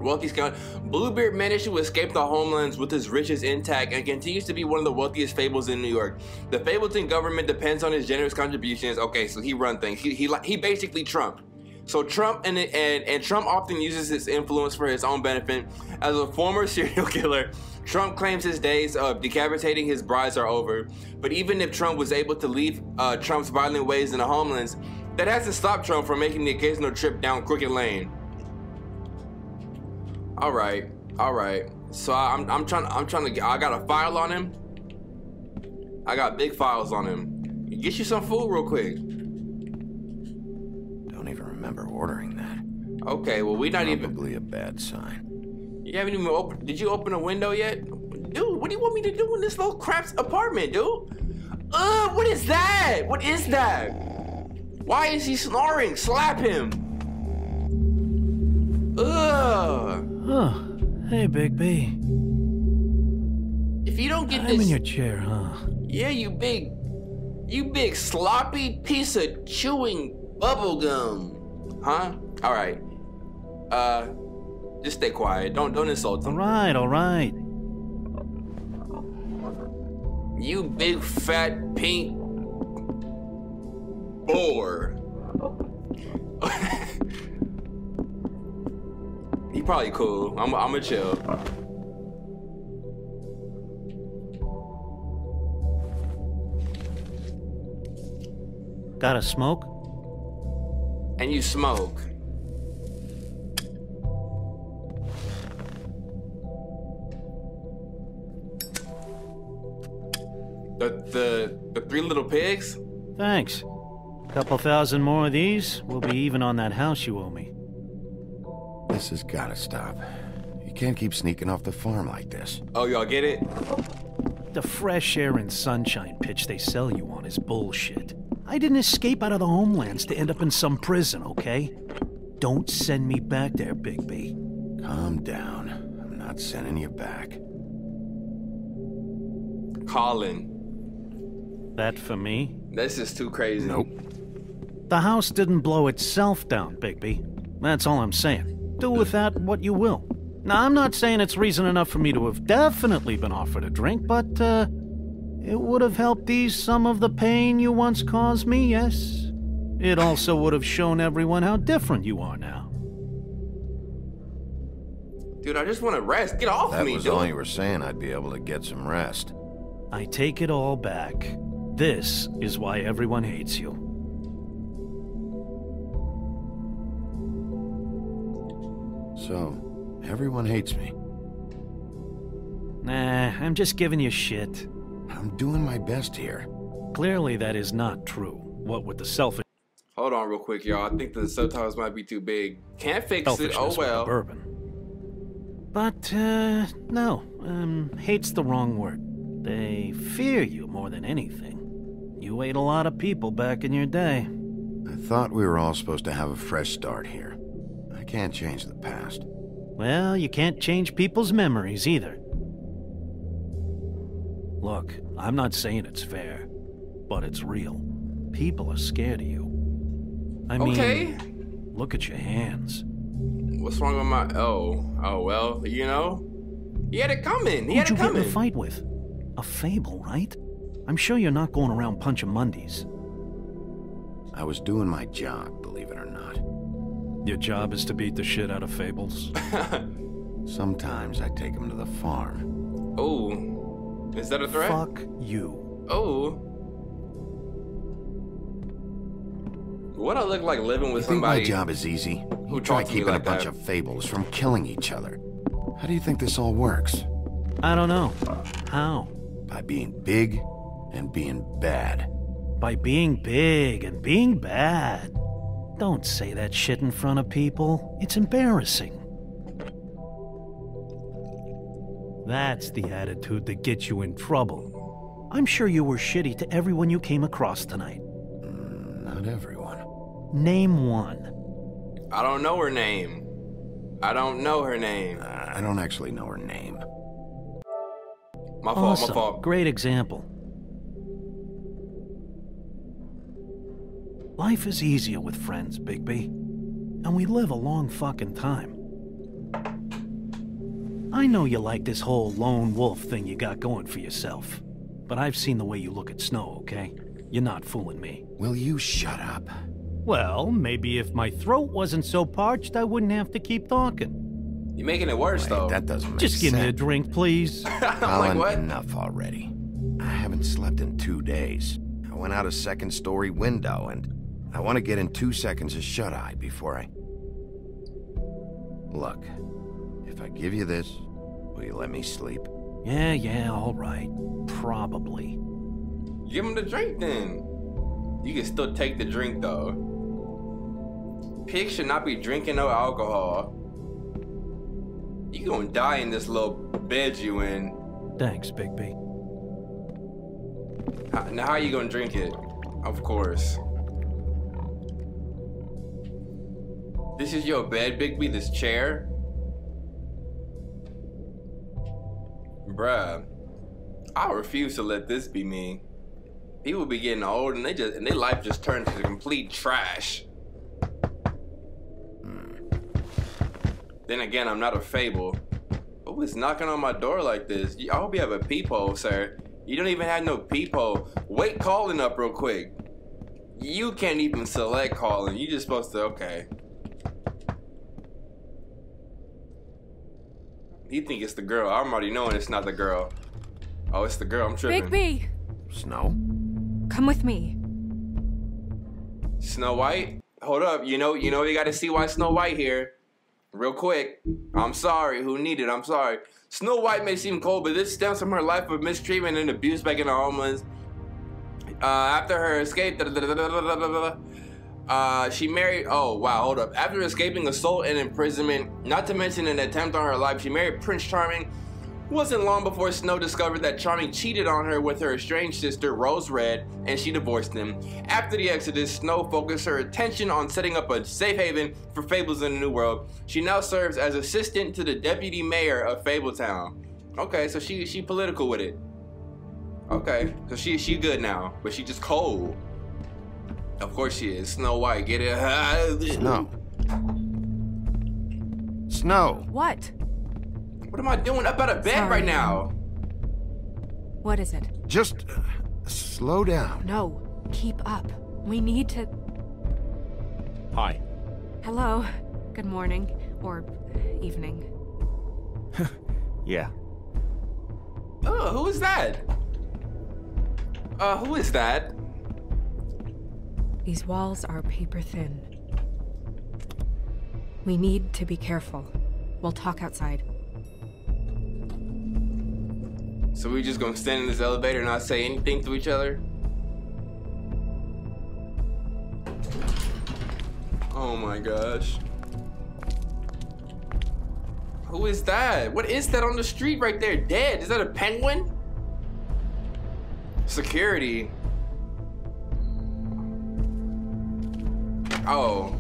[SPEAKER 1] Wealthy scout, Bluebeard managed to escape the homelands with his riches intact and continues to be one of the wealthiest fables in New York. The Fabletown government depends on his generous contributions. Okay, so he run things. He he he basically Trump. So Trump and, and and Trump often uses his influence for his own benefit. As a former [laughs] serial killer, Trump claims his days of decapitating his brides are over. But even if Trump was able to leave uh, Trump's violent ways in the homelands, that hasn't stopped Trump from making the occasional trip down crooked lane. All right, all right. So I'm I'm trying I'm trying to get I got a file on him. I got big files on him. Get you some food real quick.
[SPEAKER 4] Don't even remember ordering that.
[SPEAKER 1] Okay, well we not even.
[SPEAKER 4] Probably a bad sign.
[SPEAKER 1] You haven't even opened. Did you open a window yet, dude? What do you want me to do in this little crap's apartment, dude? Uh, what is that? What is that? Why is he snoring? Slap him. Ugh.
[SPEAKER 9] Oh, hey, Bigby.
[SPEAKER 1] If you don't get
[SPEAKER 9] I'm
[SPEAKER 1] this,
[SPEAKER 9] in your chair, huh?
[SPEAKER 1] yeah, you big, you big sloppy piece of chewing bubble gum, huh? All right. Uh, just stay quiet. Don't don't insult
[SPEAKER 9] All
[SPEAKER 1] him.
[SPEAKER 9] right, all right.
[SPEAKER 1] You big fat pink bore. [laughs] probably cool. I'm I'm a chill.
[SPEAKER 9] Got a smoke?
[SPEAKER 1] And you smoke. The the the three little pigs?
[SPEAKER 9] Thanks. Couple thousand more of these, we'll be even on that house you owe me.
[SPEAKER 4] This has gotta stop. You can't keep sneaking off the farm like this.
[SPEAKER 1] Oh, y'all get it?
[SPEAKER 9] The fresh air and sunshine pitch they sell you on is bullshit. I didn't escape out of the homelands to end up in some prison, okay? Don't send me back there, Bigby.
[SPEAKER 4] Calm down. I'm not sending you back.
[SPEAKER 1] Colin.
[SPEAKER 9] That for me?
[SPEAKER 1] This is too crazy.
[SPEAKER 4] Nope.
[SPEAKER 9] The house didn't blow itself down, Bigby. That's all I'm saying. Do with that what you will. Now, I'm not saying it's reason enough for me to have definitely been offered a drink, but, uh, it would have helped ease some of the pain you once caused me, yes? It also would have shown everyone how different you are now.
[SPEAKER 1] Dude, I just want to rest. Get off
[SPEAKER 4] That
[SPEAKER 1] me,
[SPEAKER 4] was all you were saying I'd be able to get some rest.
[SPEAKER 9] I take it all back. This is why everyone hates you.
[SPEAKER 4] So, everyone hates me.
[SPEAKER 9] Nah, I'm just giving you shit.
[SPEAKER 4] I'm doing my best here.
[SPEAKER 9] Clearly, that is not true. What with the selfish
[SPEAKER 1] Hold on real quick, y'all. I think the subtitles might be too big. Can't fix it. Oh
[SPEAKER 9] with the
[SPEAKER 1] well.
[SPEAKER 9] bourbon. But, uh, no. Um, hate's the wrong word. They fear you more than anything. You ate a lot of people back in your day.
[SPEAKER 4] I thought we were all supposed to have a fresh start here. I can't change the past.
[SPEAKER 9] Well, you can't change people's memories either. Look, I'm not saying it's fair, but it's real. People are scared of you. I mean,
[SPEAKER 1] Okay.
[SPEAKER 9] look at your hands.
[SPEAKER 1] What's wrong with my? Oh, oh well. You know, he had it coming. He
[SPEAKER 9] Who'd
[SPEAKER 1] had
[SPEAKER 9] you
[SPEAKER 1] it
[SPEAKER 9] get in a fight with? A fable, right? I'm sure you're not going around punching Mundys.
[SPEAKER 4] I was doing my job, believe it or not.
[SPEAKER 9] Your job is to beat the shit out of fables. [laughs]
[SPEAKER 4] Sometimes I take them to the farm.
[SPEAKER 1] oh, is that a threat?
[SPEAKER 9] Fuck you.
[SPEAKER 1] Oh. What I look like living
[SPEAKER 4] You
[SPEAKER 1] with
[SPEAKER 4] think
[SPEAKER 1] somebody?
[SPEAKER 4] my job is easy?
[SPEAKER 1] who
[SPEAKER 4] You try
[SPEAKER 1] talks to me
[SPEAKER 4] keeping
[SPEAKER 1] like
[SPEAKER 4] a bunch
[SPEAKER 1] that.
[SPEAKER 4] of fables from killing each other. How do you think this all works?
[SPEAKER 9] I don't know. How?
[SPEAKER 4] By being big and being bad.
[SPEAKER 9] By being big and being bad. Don't say that shit in front of people. It's embarrassing. That's the attitude that gets you in trouble. I'm sure you were shitty to everyone you came across tonight.
[SPEAKER 4] Mm, not everyone.
[SPEAKER 9] Name one.
[SPEAKER 1] I don't know her name. I don't know her name.
[SPEAKER 4] Uh, I don't actually know her name.
[SPEAKER 1] My fault,
[SPEAKER 9] awesome.
[SPEAKER 1] my fault.
[SPEAKER 9] Great example. Life is easier with friends, Bigby. And we live a long fucking time. I know you like this whole lone wolf thing you got going for yourself. But I've seen the way you look at Snow, okay? You're not fooling me.
[SPEAKER 4] Will you shut up?
[SPEAKER 9] Well, maybe if my throat wasn't so parched, I wouldn't have to keep talking.
[SPEAKER 1] You're making it worse,
[SPEAKER 4] Wait,
[SPEAKER 1] though.
[SPEAKER 4] that doesn't make
[SPEAKER 9] Just give
[SPEAKER 4] sense.
[SPEAKER 9] me a drink, please. [laughs]
[SPEAKER 1] I'm like,
[SPEAKER 4] Colin,
[SPEAKER 1] what?
[SPEAKER 4] enough already. I haven't slept in two days. I went out a second story window, and I want to get in two seconds of shut eye before I. Look, if I give you this, will you let me sleep?
[SPEAKER 9] yeah, yeah, all right. Probably.
[SPEAKER 1] Give him the drink then. You can still take the drink though. Pigs should not be drinking no alcohol. You gonna die in this little bed you in.
[SPEAKER 9] Thanks, Bigby.
[SPEAKER 1] How- Now how you gonna drink it? Of course. This is your bed, Bigby, this chair? Bruh. I refuse to let this be me. People be getting old and they just and their life just turns to complete trash. Then again, I'm not a fable. Who is knocking on my door like this? I hope you have a peephole, sir. You don't even have no peephole. Wait calling up real quick. You can't even select calling. You just supposed to okay. You think it's the girl. I'm already knowing it's not the girl. Oh, it's the girl. I'm tripping.
[SPEAKER 10] Bigby,
[SPEAKER 4] Snow?
[SPEAKER 10] come with me.
[SPEAKER 1] Snow White? Hold up. You know, you know you gotta see why Snow White here. Real quick. I'm sorry. Who needed? I'm sorry. Snow White may seem cold, but this stems from her life of mistreatment and abuse back in the homelands. Uh, after her escape, uh, she married. Oh wow, hold up. After escaping assault and imprisonment, not to mention an attempt on her life, she married Prince Charming. Wasn't long before Snow discovered that Charming cheated on her with her estranged sister, Rose Red, and she divorced him. After the Exodus, Snow focused her attention on setting up a safe haven for Fables in the New World. She now serves as assistant to the deputy mayor of Fabletown. Okay, so she she political with it. Okay, so she she good now, but she just cold. Of course she is. Snow White, get it? [laughs]
[SPEAKER 4] Snow. Snow!
[SPEAKER 10] What?
[SPEAKER 1] What am I doing up out of bed
[SPEAKER 10] Sorry.
[SPEAKER 1] right now?
[SPEAKER 10] What is it?
[SPEAKER 4] Just uh, slow down.
[SPEAKER 10] No, keep up. We need to.
[SPEAKER 8] Hi.
[SPEAKER 10] Hello. Good morning. Or evening. [laughs]
[SPEAKER 8] Yeah.
[SPEAKER 1] Oh, who is that? Uh, who is that?
[SPEAKER 10] These walls are paper thin. We need to be careful. We'll talk outside.
[SPEAKER 1] So we just gonna stand in this elevator and not say anything to each other? Oh my gosh. Who is that? What is that on the street right there? Dead? Is that a penguin? Security. Oh.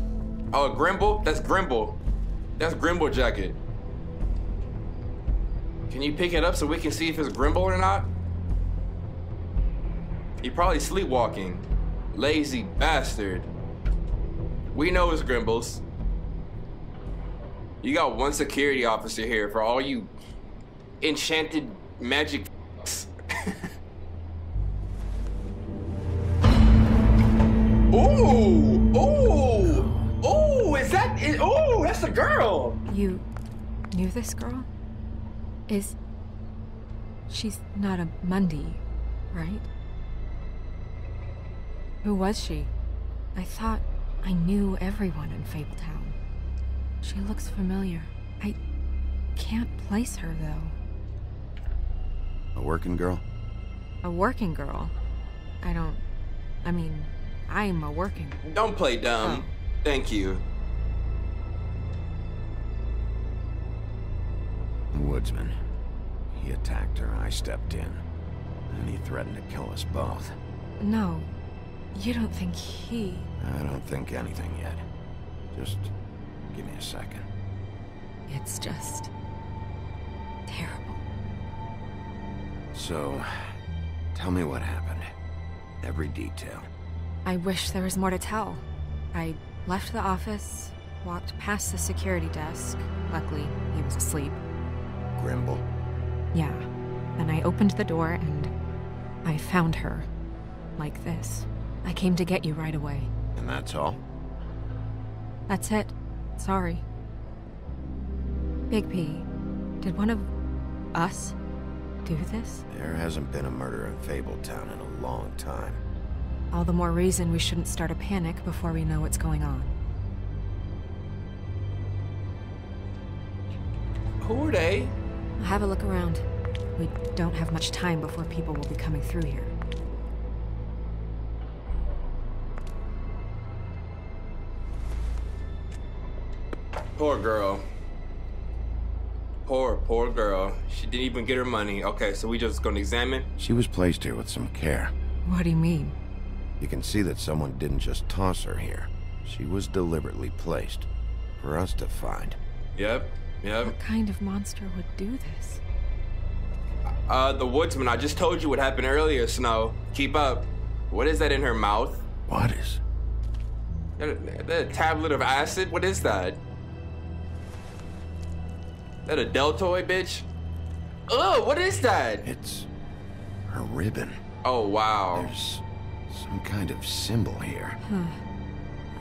[SPEAKER 1] Oh, Grimble? That's Grimble. That's Grimble jacket. Can you pick it up so we can see if it's Grimble or not? He probably sleepwalking. Lazy bastard. We know it's Grimbles. You got one security officer here for all you enchanted magic! [laughs] Ooh! Girl!
[SPEAKER 10] You knew this girl? Is. She's not a Mundy, right? Who was she? I thought I knew everyone in Fabletown. She looks familiar. I can't place her, though.
[SPEAKER 4] A working girl?
[SPEAKER 10] A working girl? I don't. I mean, I'm a working.
[SPEAKER 1] Don't play dumb. Oh. Thank you.
[SPEAKER 4] Woodsman. He attacked her, I stepped in. And he threatened to kill us both.
[SPEAKER 10] No. You don't think he...
[SPEAKER 4] I don't think anything yet. Just give me a second.
[SPEAKER 10] It's just... terrible.
[SPEAKER 4] So, tell me what happened. Every detail.
[SPEAKER 10] I wish there was more to tell. I left the office, walked past the security desk. Luckily, he was asleep.
[SPEAKER 4] Grimble?
[SPEAKER 10] Yeah. Then I opened the door and I found her. Like this. I came to get you right away.
[SPEAKER 4] And that's all?
[SPEAKER 10] That's it. Sorry. Bigby, did one of us do this?
[SPEAKER 4] There hasn't been a murder in Fabletown in a long time.
[SPEAKER 10] All the more reason we shouldn't start a panic before we know what's going on.
[SPEAKER 1] Who are they?
[SPEAKER 10] Have a look around. We don't have much time before people will be coming through here.
[SPEAKER 1] Poor girl. Poor, poor girl. She didn't even get her money. Okay, so we just gonna examine?
[SPEAKER 4] She was placed here with some care.
[SPEAKER 10] What do you mean?
[SPEAKER 4] You can see that someone didn't just toss her here. She was deliberately placed. For us to find.
[SPEAKER 1] Yep, yep.
[SPEAKER 10] What kind of monster would do this?
[SPEAKER 1] Uh, the woodsman, I just told you what happened earlier, Snow. Keep up. What is that in her mouth?
[SPEAKER 4] What is?
[SPEAKER 1] That, that a tablet of acid? What is that? That a deltoid, bitch? Oh, what is that?
[SPEAKER 4] It's her ribbon.
[SPEAKER 1] Oh, wow.
[SPEAKER 4] There's some kind of symbol here.
[SPEAKER 10] Huh.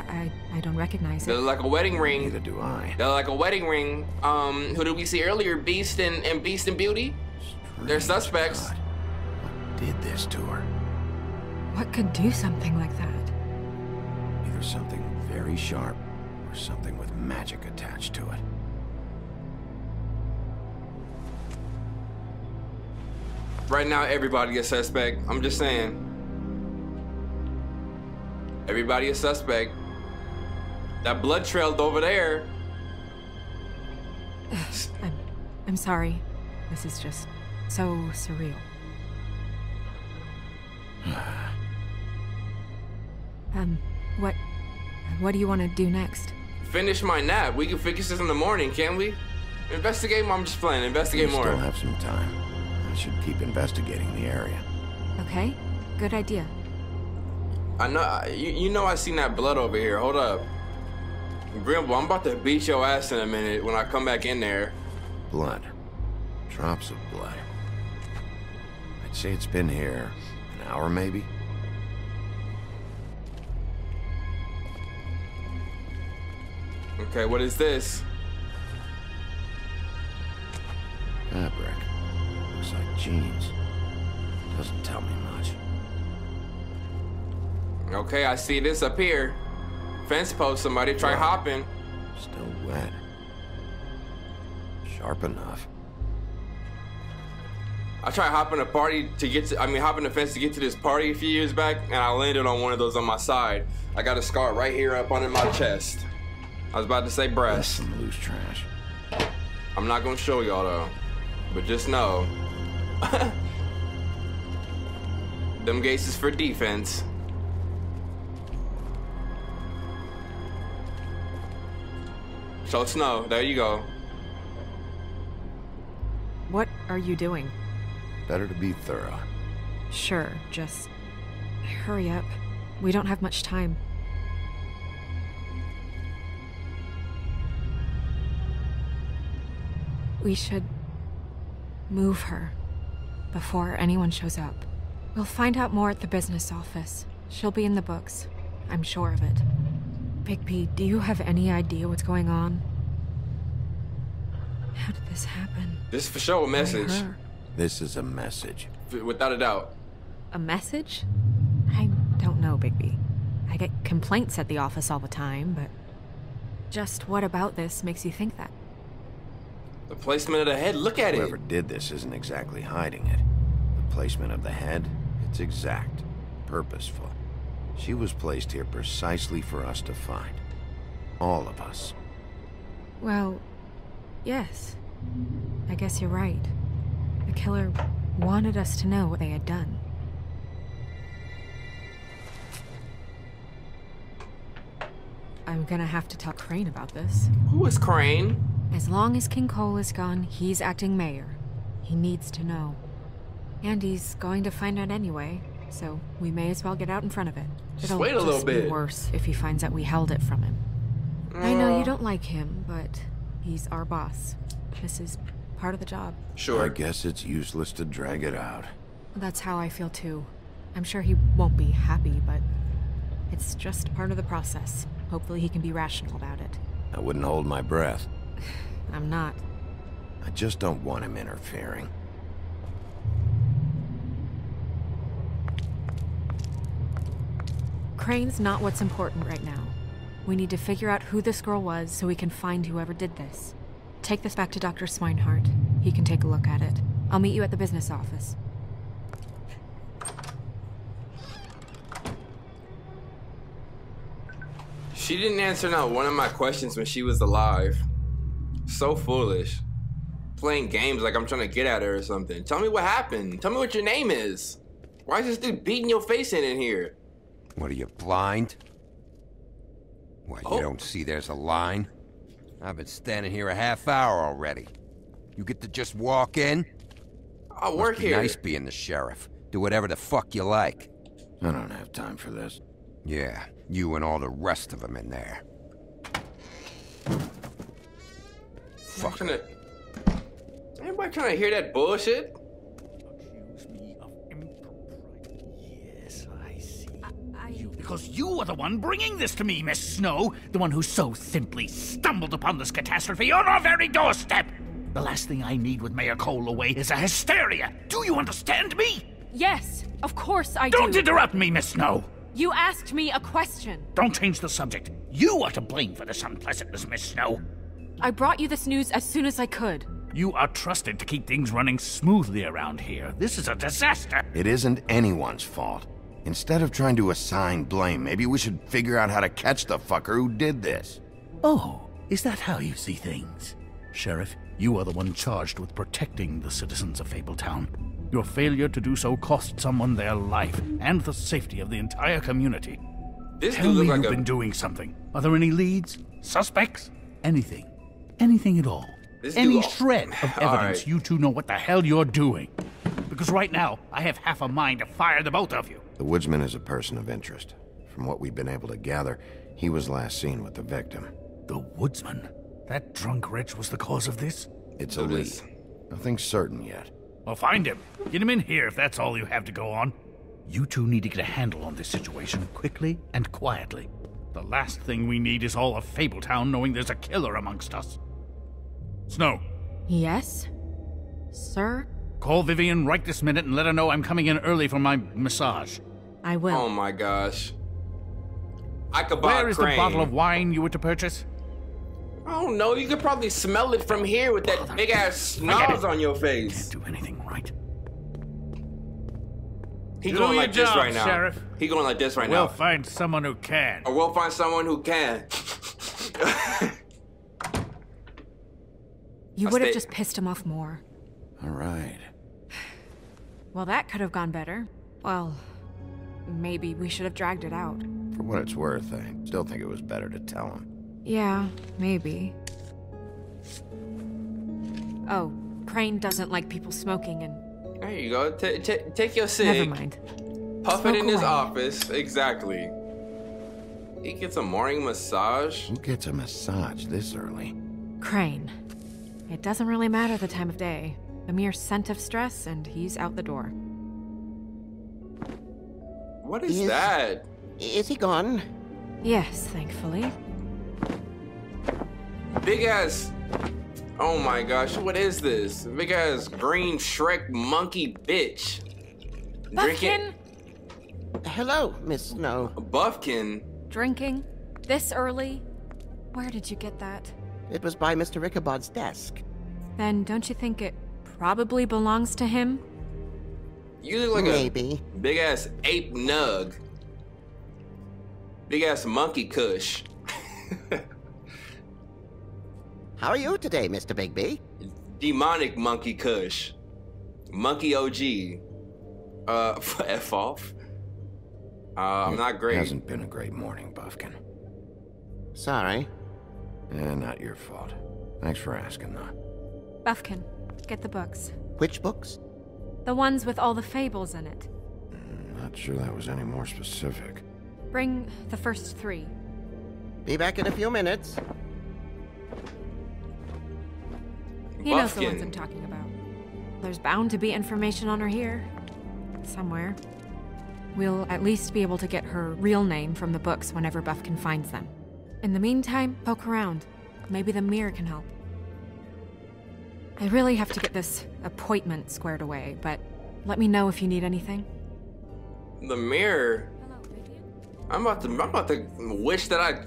[SPEAKER 10] I I don't recognize it.
[SPEAKER 1] They're like a wedding ring.
[SPEAKER 4] Neither do I.
[SPEAKER 1] They're like a wedding ring. Um, who did we see earlier? Beast and, and Beast and Beauty? They're suspects.
[SPEAKER 4] God. What did this to her?
[SPEAKER 10] What could do something like that?
[SPEAKER 4] Either something very sharp or something with magic attached to it.
[SPEAKER 1] Right now, everybody a suspect. I'm just saying. Everybody a suspect. That blood trailed over there. [sighs]
[SPEAKER 10] I'm I'm sorry. This is just so surreal. [sighs] um, what what do you want to do next?
[SPEAKER 1] Finish my nap. We can fix this in the morning, can't we? Investigate. I'm just playing. Investigate
[SPEAKER 4] we
[SPEAKER 1] more.
[SPEAKER 4] still have some time. I should keep investigating the area.
[SPEAKER 10] Okay, good idea.
[SPEAKER 1] I know. You, you know I seen that blood over here. Hold up. Grimble, I'm about to beat your ass in a minute when I come back in there.
[SPEAKER 4] Blood. Drops of blood. I'd say it's been here an hour, maybe?
[SPEAKER 1] Okay, what is this?
[SPEAKER 4] Fabric. Looks like jeans. Doesn't tell me much.
[SPEAKER 1] Okay, I see this up here. Fence post. Somebody try
[SPEAKER 4] Wow.
[SPEAKER 1] hopping.
[SPEAKER 4] Still wet. Sharp enough.
[SPEAKER 1] I tried hopping a party to get to, I mean, hopping the fence to get to this party a few years back, and I landed on one of those on my side. I got a scar right here up under my chest. I was about to say
[SPEAKER 4] That's
[SPEAKER 1] breast.
[SPEAKER 4] some loose trash.
[SPEAKER 1] I'm not gonna show y'all though, but just know. [laughs] Them gates is for defense. So snow, there you go.
[SPEAKER 10] What are you doing?
[SPEAKER 4] Better to be thorough.
[SPEAKER 10] Sure, just hurry up. We don't have much time. We should move her before anyone shows up. We'll find out more at the business office. She'll be in the books. I'm sure of it. Bigby, do you have any idea what's going on? How did this happen?
[SPEAKER 1] This is for sure a message.
[SPEAKER 4] This is a message.
[SPEAKER 1] f- without a doubt.
[SPEAKER 10] A message? I don't know, Bigby. I get complaints at the office all the time, but just what about this makes you think that?
[SPEAKER 1] The placement of the head. Look at
[SPEAKER 4] Whoever
[SPEAKER 1] it.
[SPEAKER 4] Whoever did this isn't exactly hiding it. The placement of the head, it's exact, purposeful. She was placed here precisely for us to find. All of us.
[SPEAKER 10] Well, yes. I guess you're right. The killer wanted us to know what they had done. I'm gonna have to tell Crane about this.
[SPEAKER 1] Who is Crane?
[SPEAKER 10] As long as King Cole is gone, he's acting mayor. He needs to know. And he's going to find out anyway, so we may as well get out in front of it.
[SPEAKER 1] Just
[SPEAKER 10] It'll
[SPEAKER 1] wait a little
[SPEAKER 10] just be worse if he finds out we held it from him. I know you don't like him, but he's our boss. This is part of the job. Sure.
[SPEAKER 4] I guess it's useless to drag it out.
[SPEAKER 10] That's how I feel too. I'm sure he won't be happy, but it's just part of the process. Hopefully he can be rational about it.
[SPEAKER 4] I wouldn't hold my breath. [sighs]
[SPEAKER 10] I'm not.
[SPEAKER 4] I just don't want him interfering.
[SPEAKER 10] Crane's not what's important right now. We need to figure out who this girl was so we can find whoever did this. Take this back to Dr. Swineheart. He can take a look at it. I'll meet you at the business office.
[SPEAKER 1] She didn't answer not one of my questions when she was alive. So foolish. Playing games like I'm trying to get at her or something. Tell me what happened. Tell me what your name is. Why is this dude beating your face in in here?
[SPEAKER 11] What are you, blind? What,
[SPEAKER 1] Oh.
[SPEAKER 11] you don't see there's a line? I've been standing here a half hour already. You get to just walk in?
[SPEAKER 1] Oh, I
[SPEAKER 11] Must
[SPEAKER 1] work here.
[SPEAKER 11] nice being the sheriff. Do whatever the fuck you like.
[SPEAKER 4] I don't have time for this.
[SPEAKER 11] Yeah, you and all the rest of them in there.
[SPEAKER 1] Fuck. Trying to... Anybody trying to hear that bullshit?
[SPEAKER 12] Because you are the one bringing this to me, Miss Snow. The one who so simply stumbled upon this catastrophe on our very doorstep. The last thing I need with Mayor Cole away is a hysteria. Do you understand me?
[SPEAKER 10] Yes, of course I
[SPEAKER 12] Don't
[SPEAKER 10] do.
[SPEAKER 12] Not interrupt me, Miss Snow.
[SPEAKER 10] You asked me a question.
[SPEAKER 12] Don't change the subject. You are to blame for this unpleasantness, Miss Snow.
[SPEAKER 10] I brought you this news as soon as I could.
[SPEAKER 12] You are trusted to keep things running smoothly around here. This is a disaster.
[SPEAKER 4] It isn't anyone's fault. Instead of trying to assign blame, maybe we should figure out how to catch the fucker who did this.
[SPEAKER 12] Oh, is that how you see things? Sheriff, you are the one charged with protecting the citizens of Fabletown. Your failure to do so cost someone their life and the safety of the entire community.
[SPEAKER 1] This
[SPEAKER 12] Tell me
[SPEAKER 1] like
[SPEAKER 12] you've
[SPEAKER 1] a-
[SPEAKER 12] been doing something. Are there any leads? Suspects? Anything? Anything at all?
[SPEAKER 1] This
[SPEAKER 12] any
[SPEAKER 1] dude-
[SPEAKER 12] shred of [laughs] evidence
[SPEAKER 1] right.
[SPEAKER 12] you two know what the hell you're doing? Because right now, I have half a mind to fire the both of you.
[SPEAKER 4] The woodsman is a person of interest. From what we've been able to gather, he was last seen with the victim.
[SPEAKER 12] The woodsman? That drunk wretch was the cause of this?
[SPEAKER 4] It's a lead.
[SPEAKER 1] this-
[SPEAKER 4] Nothing certain yet.
[SPEAKER 12] Well, find him. Get him in here if that's all you have to go on. You two need to get a handle on this situation quickly and quietly. The last thing we need is all of Fabletown knowing there's a killer amongst us. Snow,
[SPEAKER 10] Yes? Sir?
[SPEAKER 12] Call Vivian right this minute and let her know I'm coming in early for my massage.
[SPEAKER 10] I will.
[SPEAKER 1] Oh my gosh. I could buy
[SPEAKER 12] Where
[SPEAKER 1] a
[SPEAKER 12] is
[SPEAKER 1] crane.
[SPEAKER 12] the bottle of wine you were to purchase?
[SPEAKER 1] I don't know. You could probably smell it from here with that big ass
[SPEAKER 12] Forget
[SPEAKER 1] snobs on your face.
[SPEAKER 12] Can't Do anything right.
[SPEAKER 1] He
[SPEAKER 12] Do
[SPEAKER 1] going
[SPEAKER 12] your
[SPEAKER 1] like this right now.
[SPEAKER 12] Sheriff.
[SPEAKER 1] He going like this right now.
[SPEAKER 12] we'll find someone who can.
[SPEAKER 1] Or we'll find someone who can.
[SPEAKER 10] You [laughs] would have just pissed him off more.
[SPEAKER 4] All right.
[SPEAKER 10] Well, that could have gone better. Well, maybe we should have dragged it out.
[SPEAKER 4] For what it's worth, I still think it was better to tell him.
[SPEAKER 10] Yeah, maybe. Oh, Crane doesn't like people smoking and.
[SPEAKER 1] there you go. Ta ta take your cig.
[SPEAKER 10] Never mind.
[SPEAKER 1] Puff
[SPEAKER 10] Smoke
[SPEAKER 1] it in his office. Exactly. He gets a morning massage.
[SPEAKER 4] Who gets a massage this early?
[SPEAKER 10] Crane. It doesn't really matter the time of day. A mere scent of stress, and he's out the door.
[SPEAKER 1] What is
[SPEAKER 13] Is-
[SPEAKER 1] that?
[SPEAKER 13] Is he gone?
[SPEAKER 10] Yes, thankfully.
[SPEAKER 1] Big ass. Oh my gosh, what is this? Big ass green Shrek monkey bitch. Drinking.
[SPEAKER 13] Hello, Miss Snow.
[SPEAKER 1] Buffkin.
[SPEAKER 10] Drinking? This early? Where did you get that?
[SPEAKER 13] It was by Mr. Ichabod's desk.
[SPEAKER 10] Then don't you think it probably belongs to him?
[SPEAKER 1] You look like
[SPEAKER 13] Maybe.
[SPEAKER 1] a big ass ape nug. Big ass monkey cush. [laughs]
[SPEAKER 13] How are you today, Mr. Bigby?
[SPEAKER 1] Demonic monkey cush. Monkey OG. Uh, [laughs] F off. Uh, I'm not great.
[SPEAKER 4] It Hasn't been a great morning, Buffkin.
[SPEAKER 13] Sorry.
[SPEAKER 4] Eh, not your fault. Thanks for asking, though.
[SPEAKER 10] Buffkin, get the books.
[SPEAKER 13] Which books?
[SPEAKER 10] The ones with all the fables in it.
[SPEAKER 4] Hmm, not sure that was any more specific.
[SPEAKER 10] Bring the first three.
[SPEAKER 13] Be back in a few minutes.
[SPEAKER 10] He knows the ones I'm talking about. There's bound to be information on her here. Somewhere. We'll at least be able to get her real name from the books whenever Buffkin finds them. In the meantime, poke around. Maybe the mirror can help. I really have to get this appointment squared away, but let me know if you need anything.
[SPEAKER 1] The mirror. I'm about to. I'm about to wish that I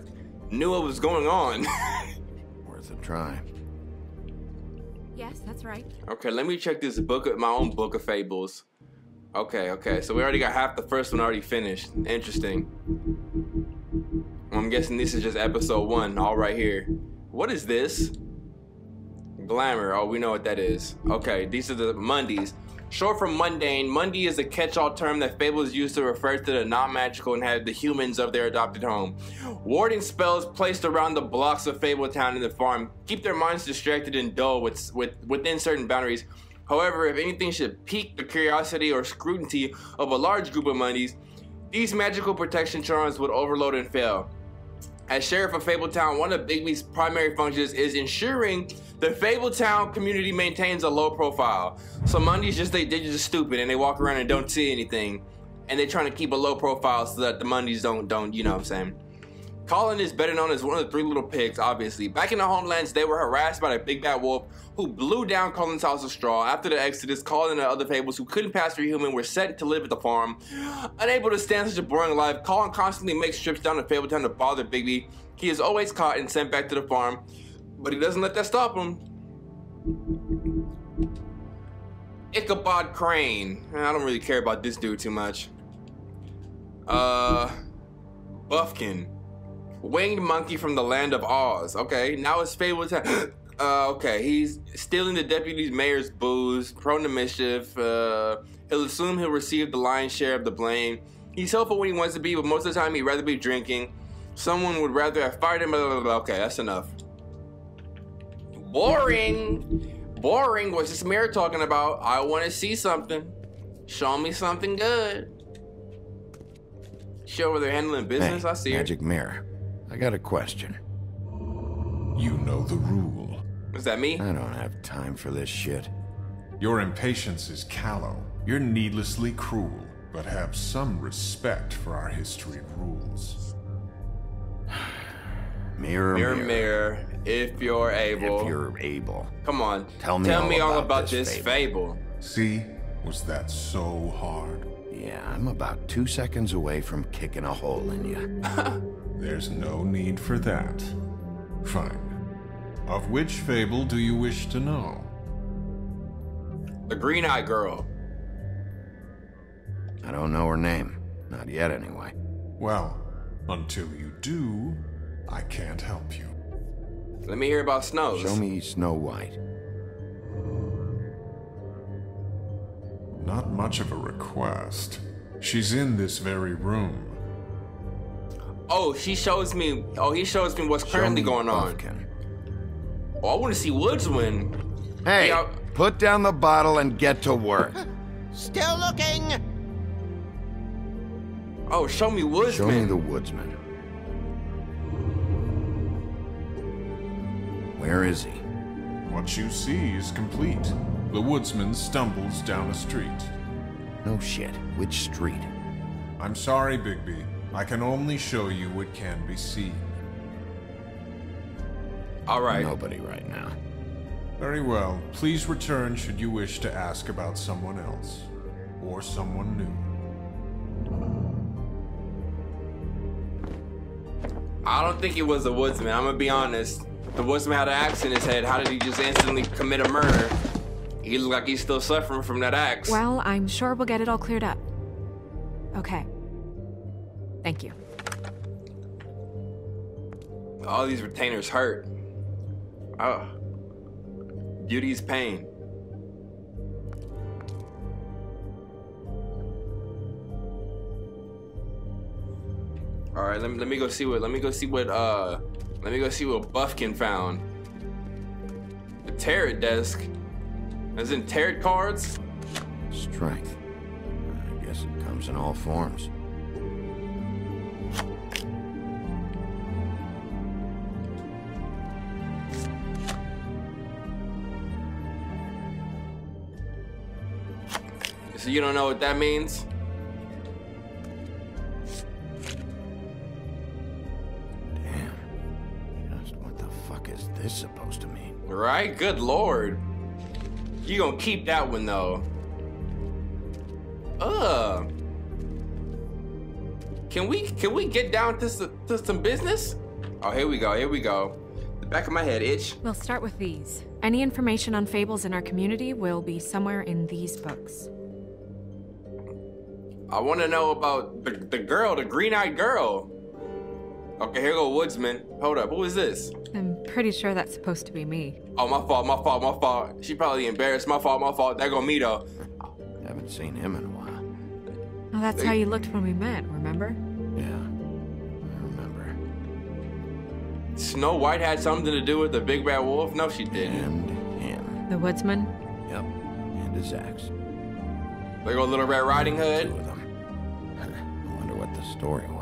[SPEAKER 1] knew what was going on. [laughs]
[SPEAKER 4] Worth a try.
[SPEAKER 10] Yes, that's right.
[SPEAKER 1] okay, let me check this book. of- My own book of fables. Okay, okay. So we already got half the first one already finished. Interesting. I'm guessing this is just episode one, all right here. What is this? Glamour. Oh, we know what that is. Okay, these are the Mundys. Short for mundane, Mundy is a catch-all term that fables use to refer to the non-magical and have the humans of their adopted home. Warding spells placed around the blocks of Fabletown and the farm keep their minds distracted and dull with, with, within certain boundaries. However, if anything should pique the curiosity or scrutiny of a large group of Mundys, these magical protection charms would overload and fail. As sheriff of Fabletown, one of Bigby's primary functions is ensuring the Fabletown community maintains a low profile. So Mundys just they they're just stupid and they walk around and don't see anything, and they're trying to keep a low profile so that the Mundys don't don't you know what I'm saying. Colin is better known as one of the three little pigs, obviously. Back in the homelands, they were harassed by the big bad wolf who blew down Colin's house of straw. After the Exodus, Colin and the other fables who couldn't pass for human were sent to live at the farm. Unable to stand such a boring life, Colin constantly makes trips down to Fabletown to bother Bigby. He is always caught and sent back to the farm, but he doesn't let that stop him. Ichabod Crane. I don't really care about this dude too much. Uh, Buffkin. Winged monkey from the land of Oz. Okay, now his it's Fabletown. [gasps] Uh, okay, he's stealing the deputy mayor's booze, prone to mischief. Uh, he'll assume he'll receive the lion's share of the blame. He's helpful when he wants to be, but most of the time he'd rather be drinking. Someone would rather have fired him. Blah, blah, blah. Okay, that's enough. Boring. Boring. What's this mayor talking about? I want to see something. Show me something good. She over there handling business.
[SPEAKER 4] Hey,
[SPEAKER 1] I see her.
[SPEAKER 4] Magic Mirror. I got a question.
[SPEAKER 14] You know the rule.
[SPEAKER 1] Is that me?
[SPEAKER 4] I don't have time for this shit.
[SPEAKER 14] Your impatience is callow. You're needlessly cruel, but have some respect for our history and rules.
[SPEAKER 4] Mirror,
[SPEAKER 1] Mirror,
[SPEAKER 4] mirror.
[SPEAKER 1] mirror, if you're able.
[SPEAKER 4] If you're able.
[SPEAKER 1] Come on.
[SPEAKER 4] Tell me
[SPEAKER 1] Tell
[SPEAKER 4] all
[SPEAKER 1] me all
[SPEAKER 4] about
[SPEAKER 1] about
[SPEAKER 4] this
[SPEAKER 1] this fable.
[SPEAKER 14] See? Was that so hard?
[SPEAKER 4] Yeah, I'm about two seconds away from kicking a hole in you. [laughs]
[SPEAKER 14] There's no need for that. Fine. Of which fable do you wish to know?
[SPEAKER 1] The green eyed girl.
[SPEAKER 4] I don't know her name. Not yet, anyway.
[SPEAKER 14] Well, until you do, I can't help you.
[SPEAKER 1] Let me hear about Snows.
[SPEAKER 4] Show me Snow White.
[SPEAKER 14] Not much of a request. She's in this very room.
[SPEAKER 1] Oh, she shows me. Oh, he shows me what's
[SPEAKER 4] Show
[SPEAKER 1] currently
[SPEAKER 4] me
[SPEAKER 1] going on.
[SPEAKER 4] Buffkin.
[SPEAKER 1] Oh, I want to see Woods win.
[SPEAKER 4] Hey,
[SPEAKER 1] Yeah.
[SPEAKER 4] put down the bottle and get to work. [laughs]
[SPEAKER 13] Still looking.
[SPEAKER 1] Oh, show me Woodsman.
[SPEAKER 4] Show me the woodsman. Where is he?
[SPEAKER 14] What you see is complete. The woodsman stumbles down a street.
[SPEAKER 4] No shit. Which street?
[SPEAKER 14] I'm sorry, Bigby. I can only show you what can be seen.
[SPEAKER 1] All right.
[SPEAKER 4] Nobody right now.
[SPEAKER 14] Very well. Please return should you wish to ask about someone else. Or someone new.
[SPEAKER 1] I don't think he was a woodsman. I'm gonna be honest. The boy's had an axe in his head. How did he just instantly commit a murder? He looks like he's still suffering from that axe.
[SPEAKER 10] Well, I'm sure we'll get it all cleared up. Okay. Thank you.
[SPEAKER 1] All these retainers hurt. Oh. Beauty's pain. All right, let me let me go see what let me go see what uh let me go see what Buffkin found. The tarot desk. As in tarot cards.
[SPEAKER 4] Strength. I guess it comes in all forms.
[SPEAKER 1] So you don't know what that means? Right? Good lord. You gonna keep that one though. Ugh. Can we can we get down to, to some business? Oh, here we go. Here we go. The back of my head itch.
[SPEAKER 10] We'll start with these. Any information on fables in our community will be somewhere in these books.
[SPEAKER 1] I want to know about the, the girl, the green-eyed girl. Okay, here go Woodsman. Hold up, who is this?
[SPEAKER 10] I'm pretty sure that's supposed to be me.
[SPEAKER 1] Oh, my fault, my fault, my fault. She probably embarrassed. My fault, my fault. That go me though.
[SPEAKER 4] Haven't seen him in a while.
[SPEAKER 10] Oh, that's how you looked when we met, remember?
[SPEAKER 4] Yeah. I remember.
[SPEAKER 1] Snow White had something to do with the big bad wolf? No, she didn't. And him.
[SPEAKER 10] The woodsman?
[SPEAKER 4] Yep. And his axe.
[SPEAKER 1] There go Little Red Riding Hood. [laughs]
[SPEAKER 4] I wonder what the story was.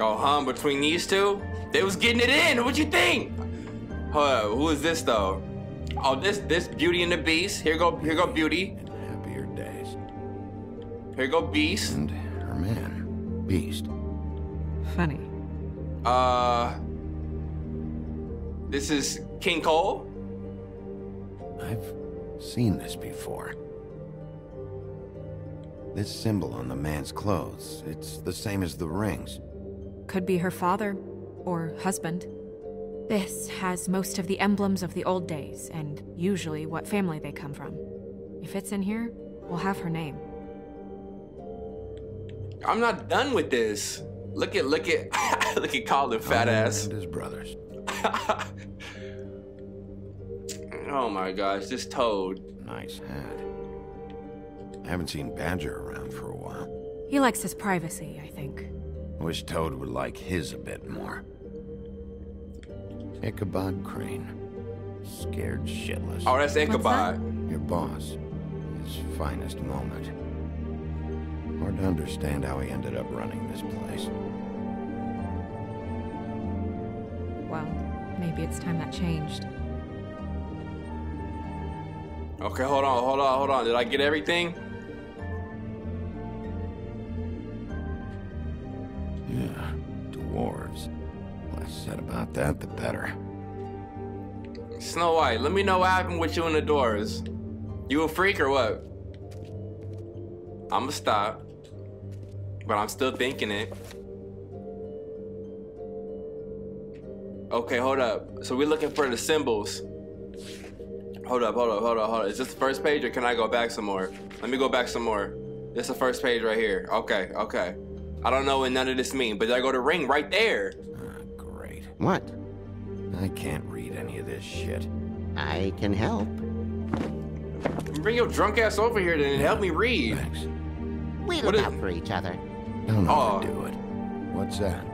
[SPEAKER 1] Oh, huh? Between these two, they was getting it in. What you think? Huh? Who is this though? Oh, this this Beauty and the Beast. Here go here go Beauty.
[SPEAKER 4] Happier days.
[SPEAKER 1] Here go Beast.
[SPEAKER 4] And her man, Beast.
[SPEAKER 10] Funny.
[SPEAKER 1] Uh, this is King Cole.
[SPEAKER 4] I've seen this before. This symbol on the man's clothes, it's the same as the rings.
[SPEAKER 10] Could be her father or husband. This has most of the emblems of the old days and usually what family they come from. If it's in here, we'll have her name.
[SPEAKER 1] I'm not done with this. Look at look at [laughs] look at Colin fat ass.
[SPEAKER 4] And his brothers. [laughs]
[SPEAKER 1] Oh my gosh, this toad.
[SPEAKER 4] Nice hat. I haven't seen Badger around for a while.
[SPEAKER 10] He likes his privacy, I think.
[SPEAKER 4] Wish Toad would like his a bit more. Ichabod Crane. Scared shitless.
[SPEAKER 1] Oh, that's What's Ichabod.
[SPEAKER 4] Your boss. His finest moment. Hard to understand how he ended up running this place.
[SPEAKER 10] Well, maybe it's time that changed.
[SPEAKER 1] Okay, hold on, hold on, hold on. Did I get everything?
[SPEAKER 4] Yeah, dwarves. Less said about that, the better.
[SPEAKER 1] Snow White, let me know what happened with you in the doors. You a freak or what? I'ma stop. But I'm still thinking it. Okay, hold up. So we're looking for the symbols. Hold up, hold up, hold up, hold up. Is this the first page or can I go back some more? Let me go back some more. This is the first page right here. Okay, okay. I don't know what none of this means, but I go to ring right there.
[SPEAKER 4] Ah, great.
[SPEAKER 13] What?
[SPEAKER 4] I can't read any of this shit.
[SPEAKER 13] I can help.
[SPEAKER 1] Bring your drunk ass over here then and help me read. Thanks.
[SPEAKER 13] We
[SPEAKER 1] What
[SPEAKER 13] look
[SPEAKER 1] is-
[SPEAKER 13] out for each other.
[SPEAKER 4] Don't
[SPEAKER 1] Oh.
[SPEAKER 4] overdo it. What's that?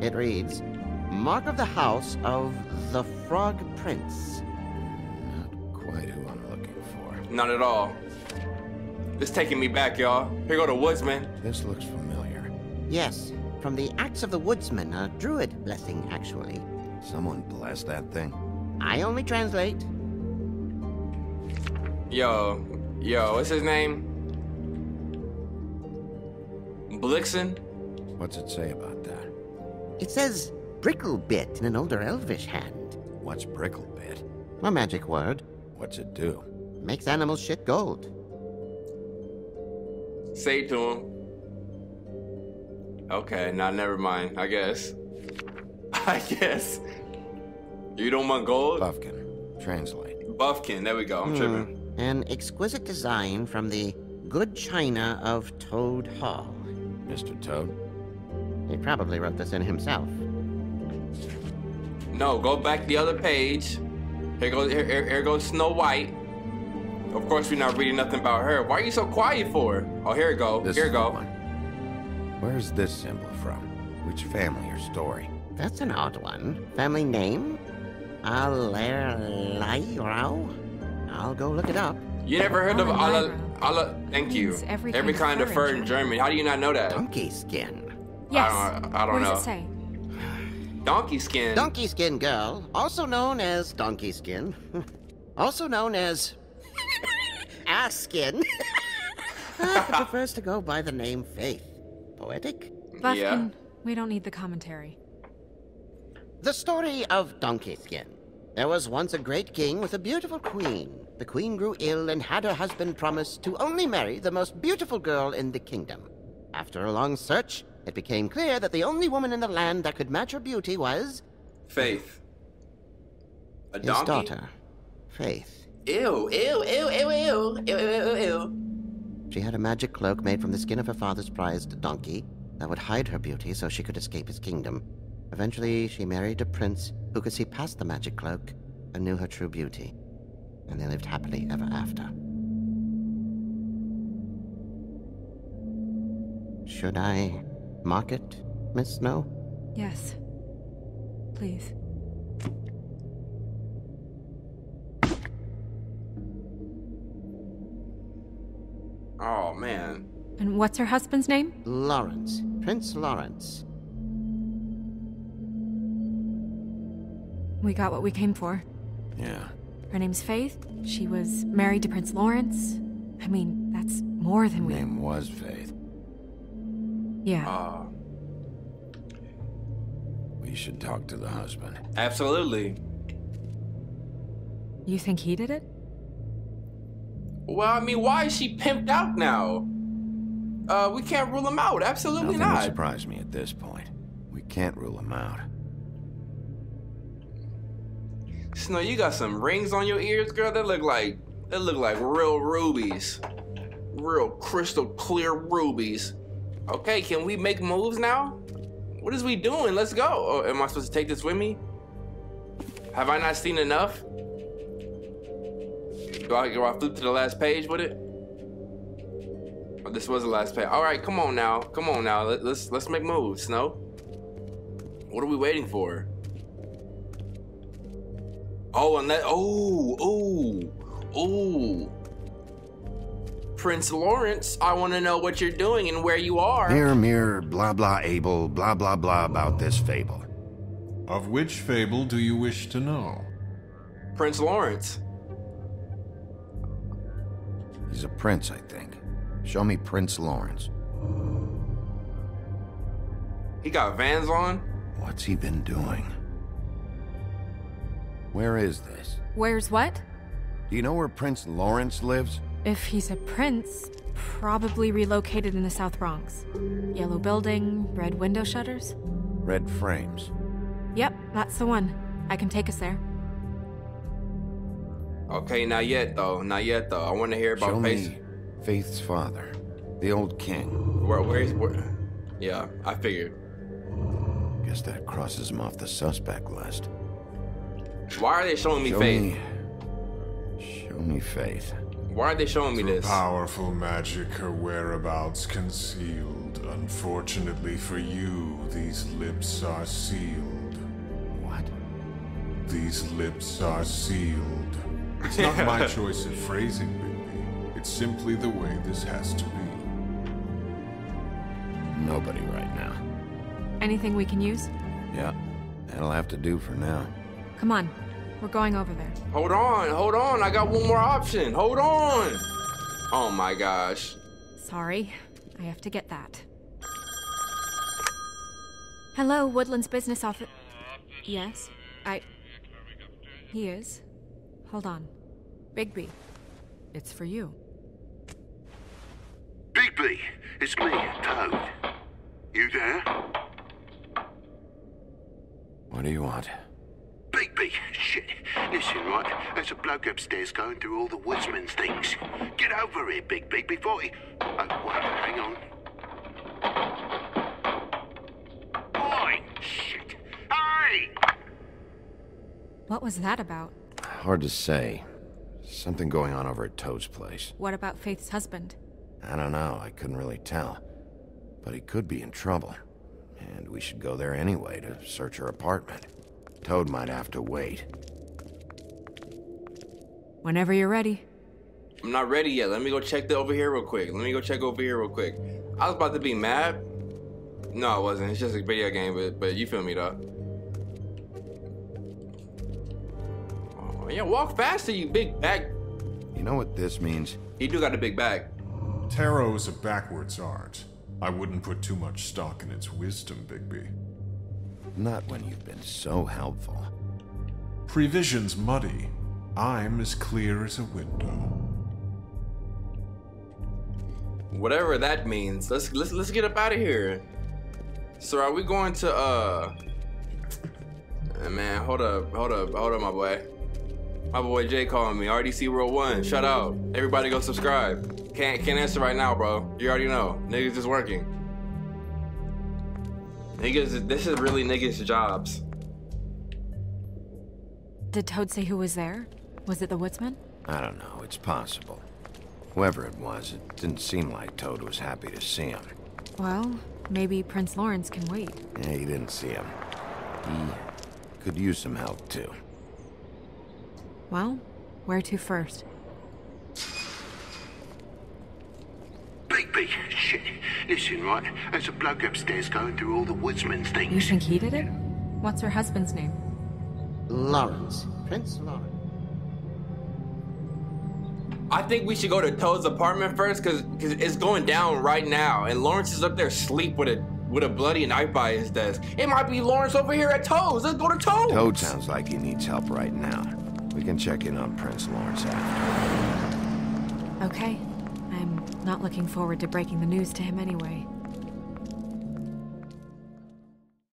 [SPEAKER 13] It reads, Mark of the House of the Frog Prince.
[SPEAKER 4] Not quite who I'm looking for.
[SPEAKER 1] Not at all. This taking me back, y'all. Here go the woodsman.
[SPEAKER 4] This looks familiar.
[SPEAKER 13] Yes, from the Axe of the Woodsman, a druid blessing, actually.
[SPEAKER 4] Someone bless that thing.
[SPEAKER 13] I only translate.
[SPEAKER 1] Yo, yo, what's his name? Blixen?
[SPEAKER 4] What's it say about that?
[SPEAKER 13] It says Bricklebrit in an older elvish hand.
[SPEAKER 4] What's bricklebrit?
[SPEAKER 13] A magic word.
[SPEAKER 4] What's it do?
[SPEAKER 13] Makes animals shit gold.
[SPEAKER 1] Say to him. Okay, nah, never mind. I guess. [laughs] I guess. You don't want gold?
[SPEAKER 4] Buffkin. Translate.
[SPEAKER 1] Buffkin. There we go. I'm tripping.
[SPEAKER 13] Hmm. An exquisite design from the good china of Toad Hall.
[SPEAKER 4] Mr. Toad?
[SPEAKER 13] He probably wrote this in himself.
[SPEAKER 1] No, go back the other page. Here goes here, here, here goes Snow White. Of course, we're not reading nothing about her. Why are you so quiet for? Oh, here it go.
[SPEAKER 4] This
[SPEAKER 1] here
[SPEAKER 4] is
[SPEAKER 1] it
[SPEAKER 4] the
[SPEAKER 1] go.
[SPEAKER 4] one. Where's this symbol from? Which family or story?
[SPEAKER 13] That's an odd one. Family name? Allerleirauh? I'll go look it up.
[SPEAKER 1] You never heard of Allah? Allah? Thank you.
[SPEAKER 10] Every
[SPEAKER 1] Every
[SPEAKER 10] kind
[SPEAKER 1] kind
[SPEAKER 10] of
[SPEAKER 1] of
[SPEAKER 10] fur
[SPEAKER 1] fur
[SPEAKER 10] in
[SPEAKER 1] in German. How do you not know that?
[SPEAKER 13] Donkey skin.
[SPEAKER 10] Yes.
[SPEAKER 1] I don't, I don't
[SPEAKER 10] what
[SPEAKER 1] know.
[SPEAKER 10] does it say? [sighs]
[SPEAKER 1] Donkey skin.
[SPEAKER 13] Donkey skin girl, also known as donkey skin, [laughs] also known as ass skin, [laughs] ah, prefers to go by the name Faith. Poetic?
[SPEAKER 10] Buffkin, we don't need the commentary.
[SPEAKER 13] The story of Donkey Skin. There was once a great king with a beautiful queen. The queen grew ill and had her husband promise to only marry the most beautiful girl in the kingdom. After a long search, it became clear that the only woman in the land that could match her beauty was
[SPEAKER 1] Faith. A
[SPEAKER 13] his
[SPEAKER 1] donkey?
[SPEAKER 13] daughter, Faith.
[SPEAKER 1] Ew, ew, ew, ew, ew, ew, ew, ew.
[SPEAKER 13] She had a magic cloak made from the skin of her father's prized donkey that would hide her beauty so she could escape his kingdom. Eventually, she married a prince who could see past the magic cloak and knew her true beauty. And they lived happily ever after. Should I mark it, Miss Snow?
[SPEAKER 10] Yes. Please.
[SPEAKER 1] Oh man.
[SPEAKER 10] And what's her husband's name?
[SPEAKER 13] Lawrence. Prince Lawrence.
[SPEAKER 10] We got what we came for.
[SPEAKER 4] Yeah.
[SPEAKER 10] Her name's Faith. She was married to Prince Lawrence. I mean, that's more than we.
[SPEAKER 4] Name was Faith.
[SPEAKER 10] Yeah.
[SPEAKER 1] Uh,
[SPEAKER 4] We should talk to the husband.
[SPEAKER 1] absolutely.
[SPEAKER 10] You think he did it?
[SPEAKER 1] Well, I mean, why is she pimped out now? Uh, we can't rule him out. Absolutely
[SPEAKER 4] Nothing would
[SPEAKER 1] not.
[SPEAKER 4] surprise me at this point. We can't rule him out.
[SPEAKER 1] Snow, you got some rings on your ears, girl. That look like that look like real rubies, real crystal clear rubies. Okay, can we make moves now? What is we doing? Let's go. Oh, am I supposed to take this with me? Have I not seen enough? Do I, do I flip to the last page with it? Oh, this was the last page. All right, come on now, come on now. Let, let's let's make moves, Snow. What are we waiting for? Oh, and that. Oh, oh, oh. Prince Lawrence, I want to know what you're doing and where you are.
[SPEAKER 4] Mirror, mirror, blah blah able, blah blah blah about this fable.
[SPEAKER 14] Of which fable do you wish to know?
[SPEAKER 1] Prince Lawrence.
[SPEAKER 4] He's a prince, I think. Show me Prince Lawrence.
[SPEAKER 1] He got Vans on.
[SPEAKER 4] What's he been doing? Where is this?
[SPEAKER 10] Where's what?
[SPEAKER 4] Do you know where Prince Lawrence lives?
[SPEAKER 10] If he's a prince, probably relocated in the South Bronx. Yellow building, red window shutters.
[SPEAKER 4] Red frames.
[SPEAKER 10] Yep, that's the one. I can take us there.
[SPEAKER 1] Okay, not yet though. Not yet though. I want to hear about
[SPEAKER 4] Show
[SPEAKER 1] face.
[SPEAKER 4] me Faith's father, the old king.
[SPEAKER 1] Where, where's where? Yeah, I figured.
[SPEAKER 4] Guess that crosses him off the suspect list.
[SPEAKER 1] Why are they showing me
[SPEAKER 4] Show
[SPEAKER 1] Faith?
[SPEAKER 4] me. Show me Faith.
[SPEAKER 1] Why are they showing me
[SPEAKER 14] Through
[SPEAKER 1] this?
[SPEAKER 14] powerful magic, her whereabouts concealed. Unfortunately for you, these lips are sealed.
[SPEAKER 4] What?
[SPEAKER 14] These lips are sealed. It's not my choice of phrasing, Bigby. It's simply the way this has to be.
[SPEAKER 4] Nobody right now.
[SPEAKER 10] Anything we can use?
[SPEAKER 4] Yeah, that'll have to do for now.
[SPEAKER 10] Come on. We're going over there.
[SPEAKER 1] Hold on, hold on. I got one more option. Hold on. Oh my gosh.
[SPEAKER 10] Sorry. I have to get that. Hello, Woodland's business office. Yes, I. He is. Hold on. Bigby. It's for you.
[SPEAKER 3] Bigby, it's me, Toad. You there?
[SPEAKER 4] What do you want?
[SPEAKER 3] Bigby, shit. Listen, right, there's a bloke upstairs going through all the woodsman's things. Get over here, Bigby, before he... Oh, wait, hang on. Oi, shit. Hey!
[SPEAKER 10] What was that about?
[SPEAKER 4] Hard to say. Something going on over at Toad's place.
[SPEAKER 10] What about Faith's husband?
[SPEAKER 4] I don't know, I couldn't really tell. But he could be in trouble. And we should go there anyway to search her apartment. Toad might have to wait.
[SPEAKER 10] Whenever you're ready.
[SPEAKER 1] I'm not ready yet. Let me go check the over here real quick. Let me go check over here real quick. I was about to be mad. No, I wasn't. It's just a video game, but but you feel me though. Oh, yeah, walk faster, you big bag.
[SPEAKER 4] You know what this means?
[SPEAKER 1] He do got a big bag.
[SPEAKER 14] Tarot is a backwards art. I wouldn't put too much stock in its wisdom, Bigby.
[SPEAKER 4] Not when you've been so helpful.
[SPEAKER 14] Prevision's muddy. I'm as clear as a window.
[SPEAKER 1] Whatever that means. Let's let's let's get up out of here. So are we going to uh, man, hold up, hold up, hold up my boy. My boy Jay calling me. RDC World One. Shut out. Everybody go subscribe. Can't can't answer right now, bro. You already know. Niggas just working. Niggas this is really niggas jobs.
[SPEAKER 10] Did Toad say who was there? Was it the woodsman?
[SPEAKER 4] I don't know. It's possible. Whoever it was, it didn't seem like Toad was happy to see him.
[SPEAKER 10] Well, maybe Prince Lawrence can wait.
[SPEAKER 4] Yeah, he didn't see him. He could use some help, too.
[SPEAKER 10] Well, where to first?
[SPEAKER 3] Bigby, shit. Listen, right, there's a bloke upstairs going through all the woodsman's things.
[SPEAKER 10] You think he did it? What's her husband's name?
[SPEAKER 13] Lawrence. Prince Lawrence.
[SPEAKER 1] I think we should go to Toad's apartment first cause, cause it's going down right now and Lawrence is up there asleep with a with a bloody knife by his desk. It might be Lawrence over here at Toad's. Let's go to Toad's.
[SPEAKER 4] Toad sounds like he needs help right now. We can check in on Prince Lawrence after.
[SPEAKER 10] Okay. I'm not looking forward to breaking the news to him anyway.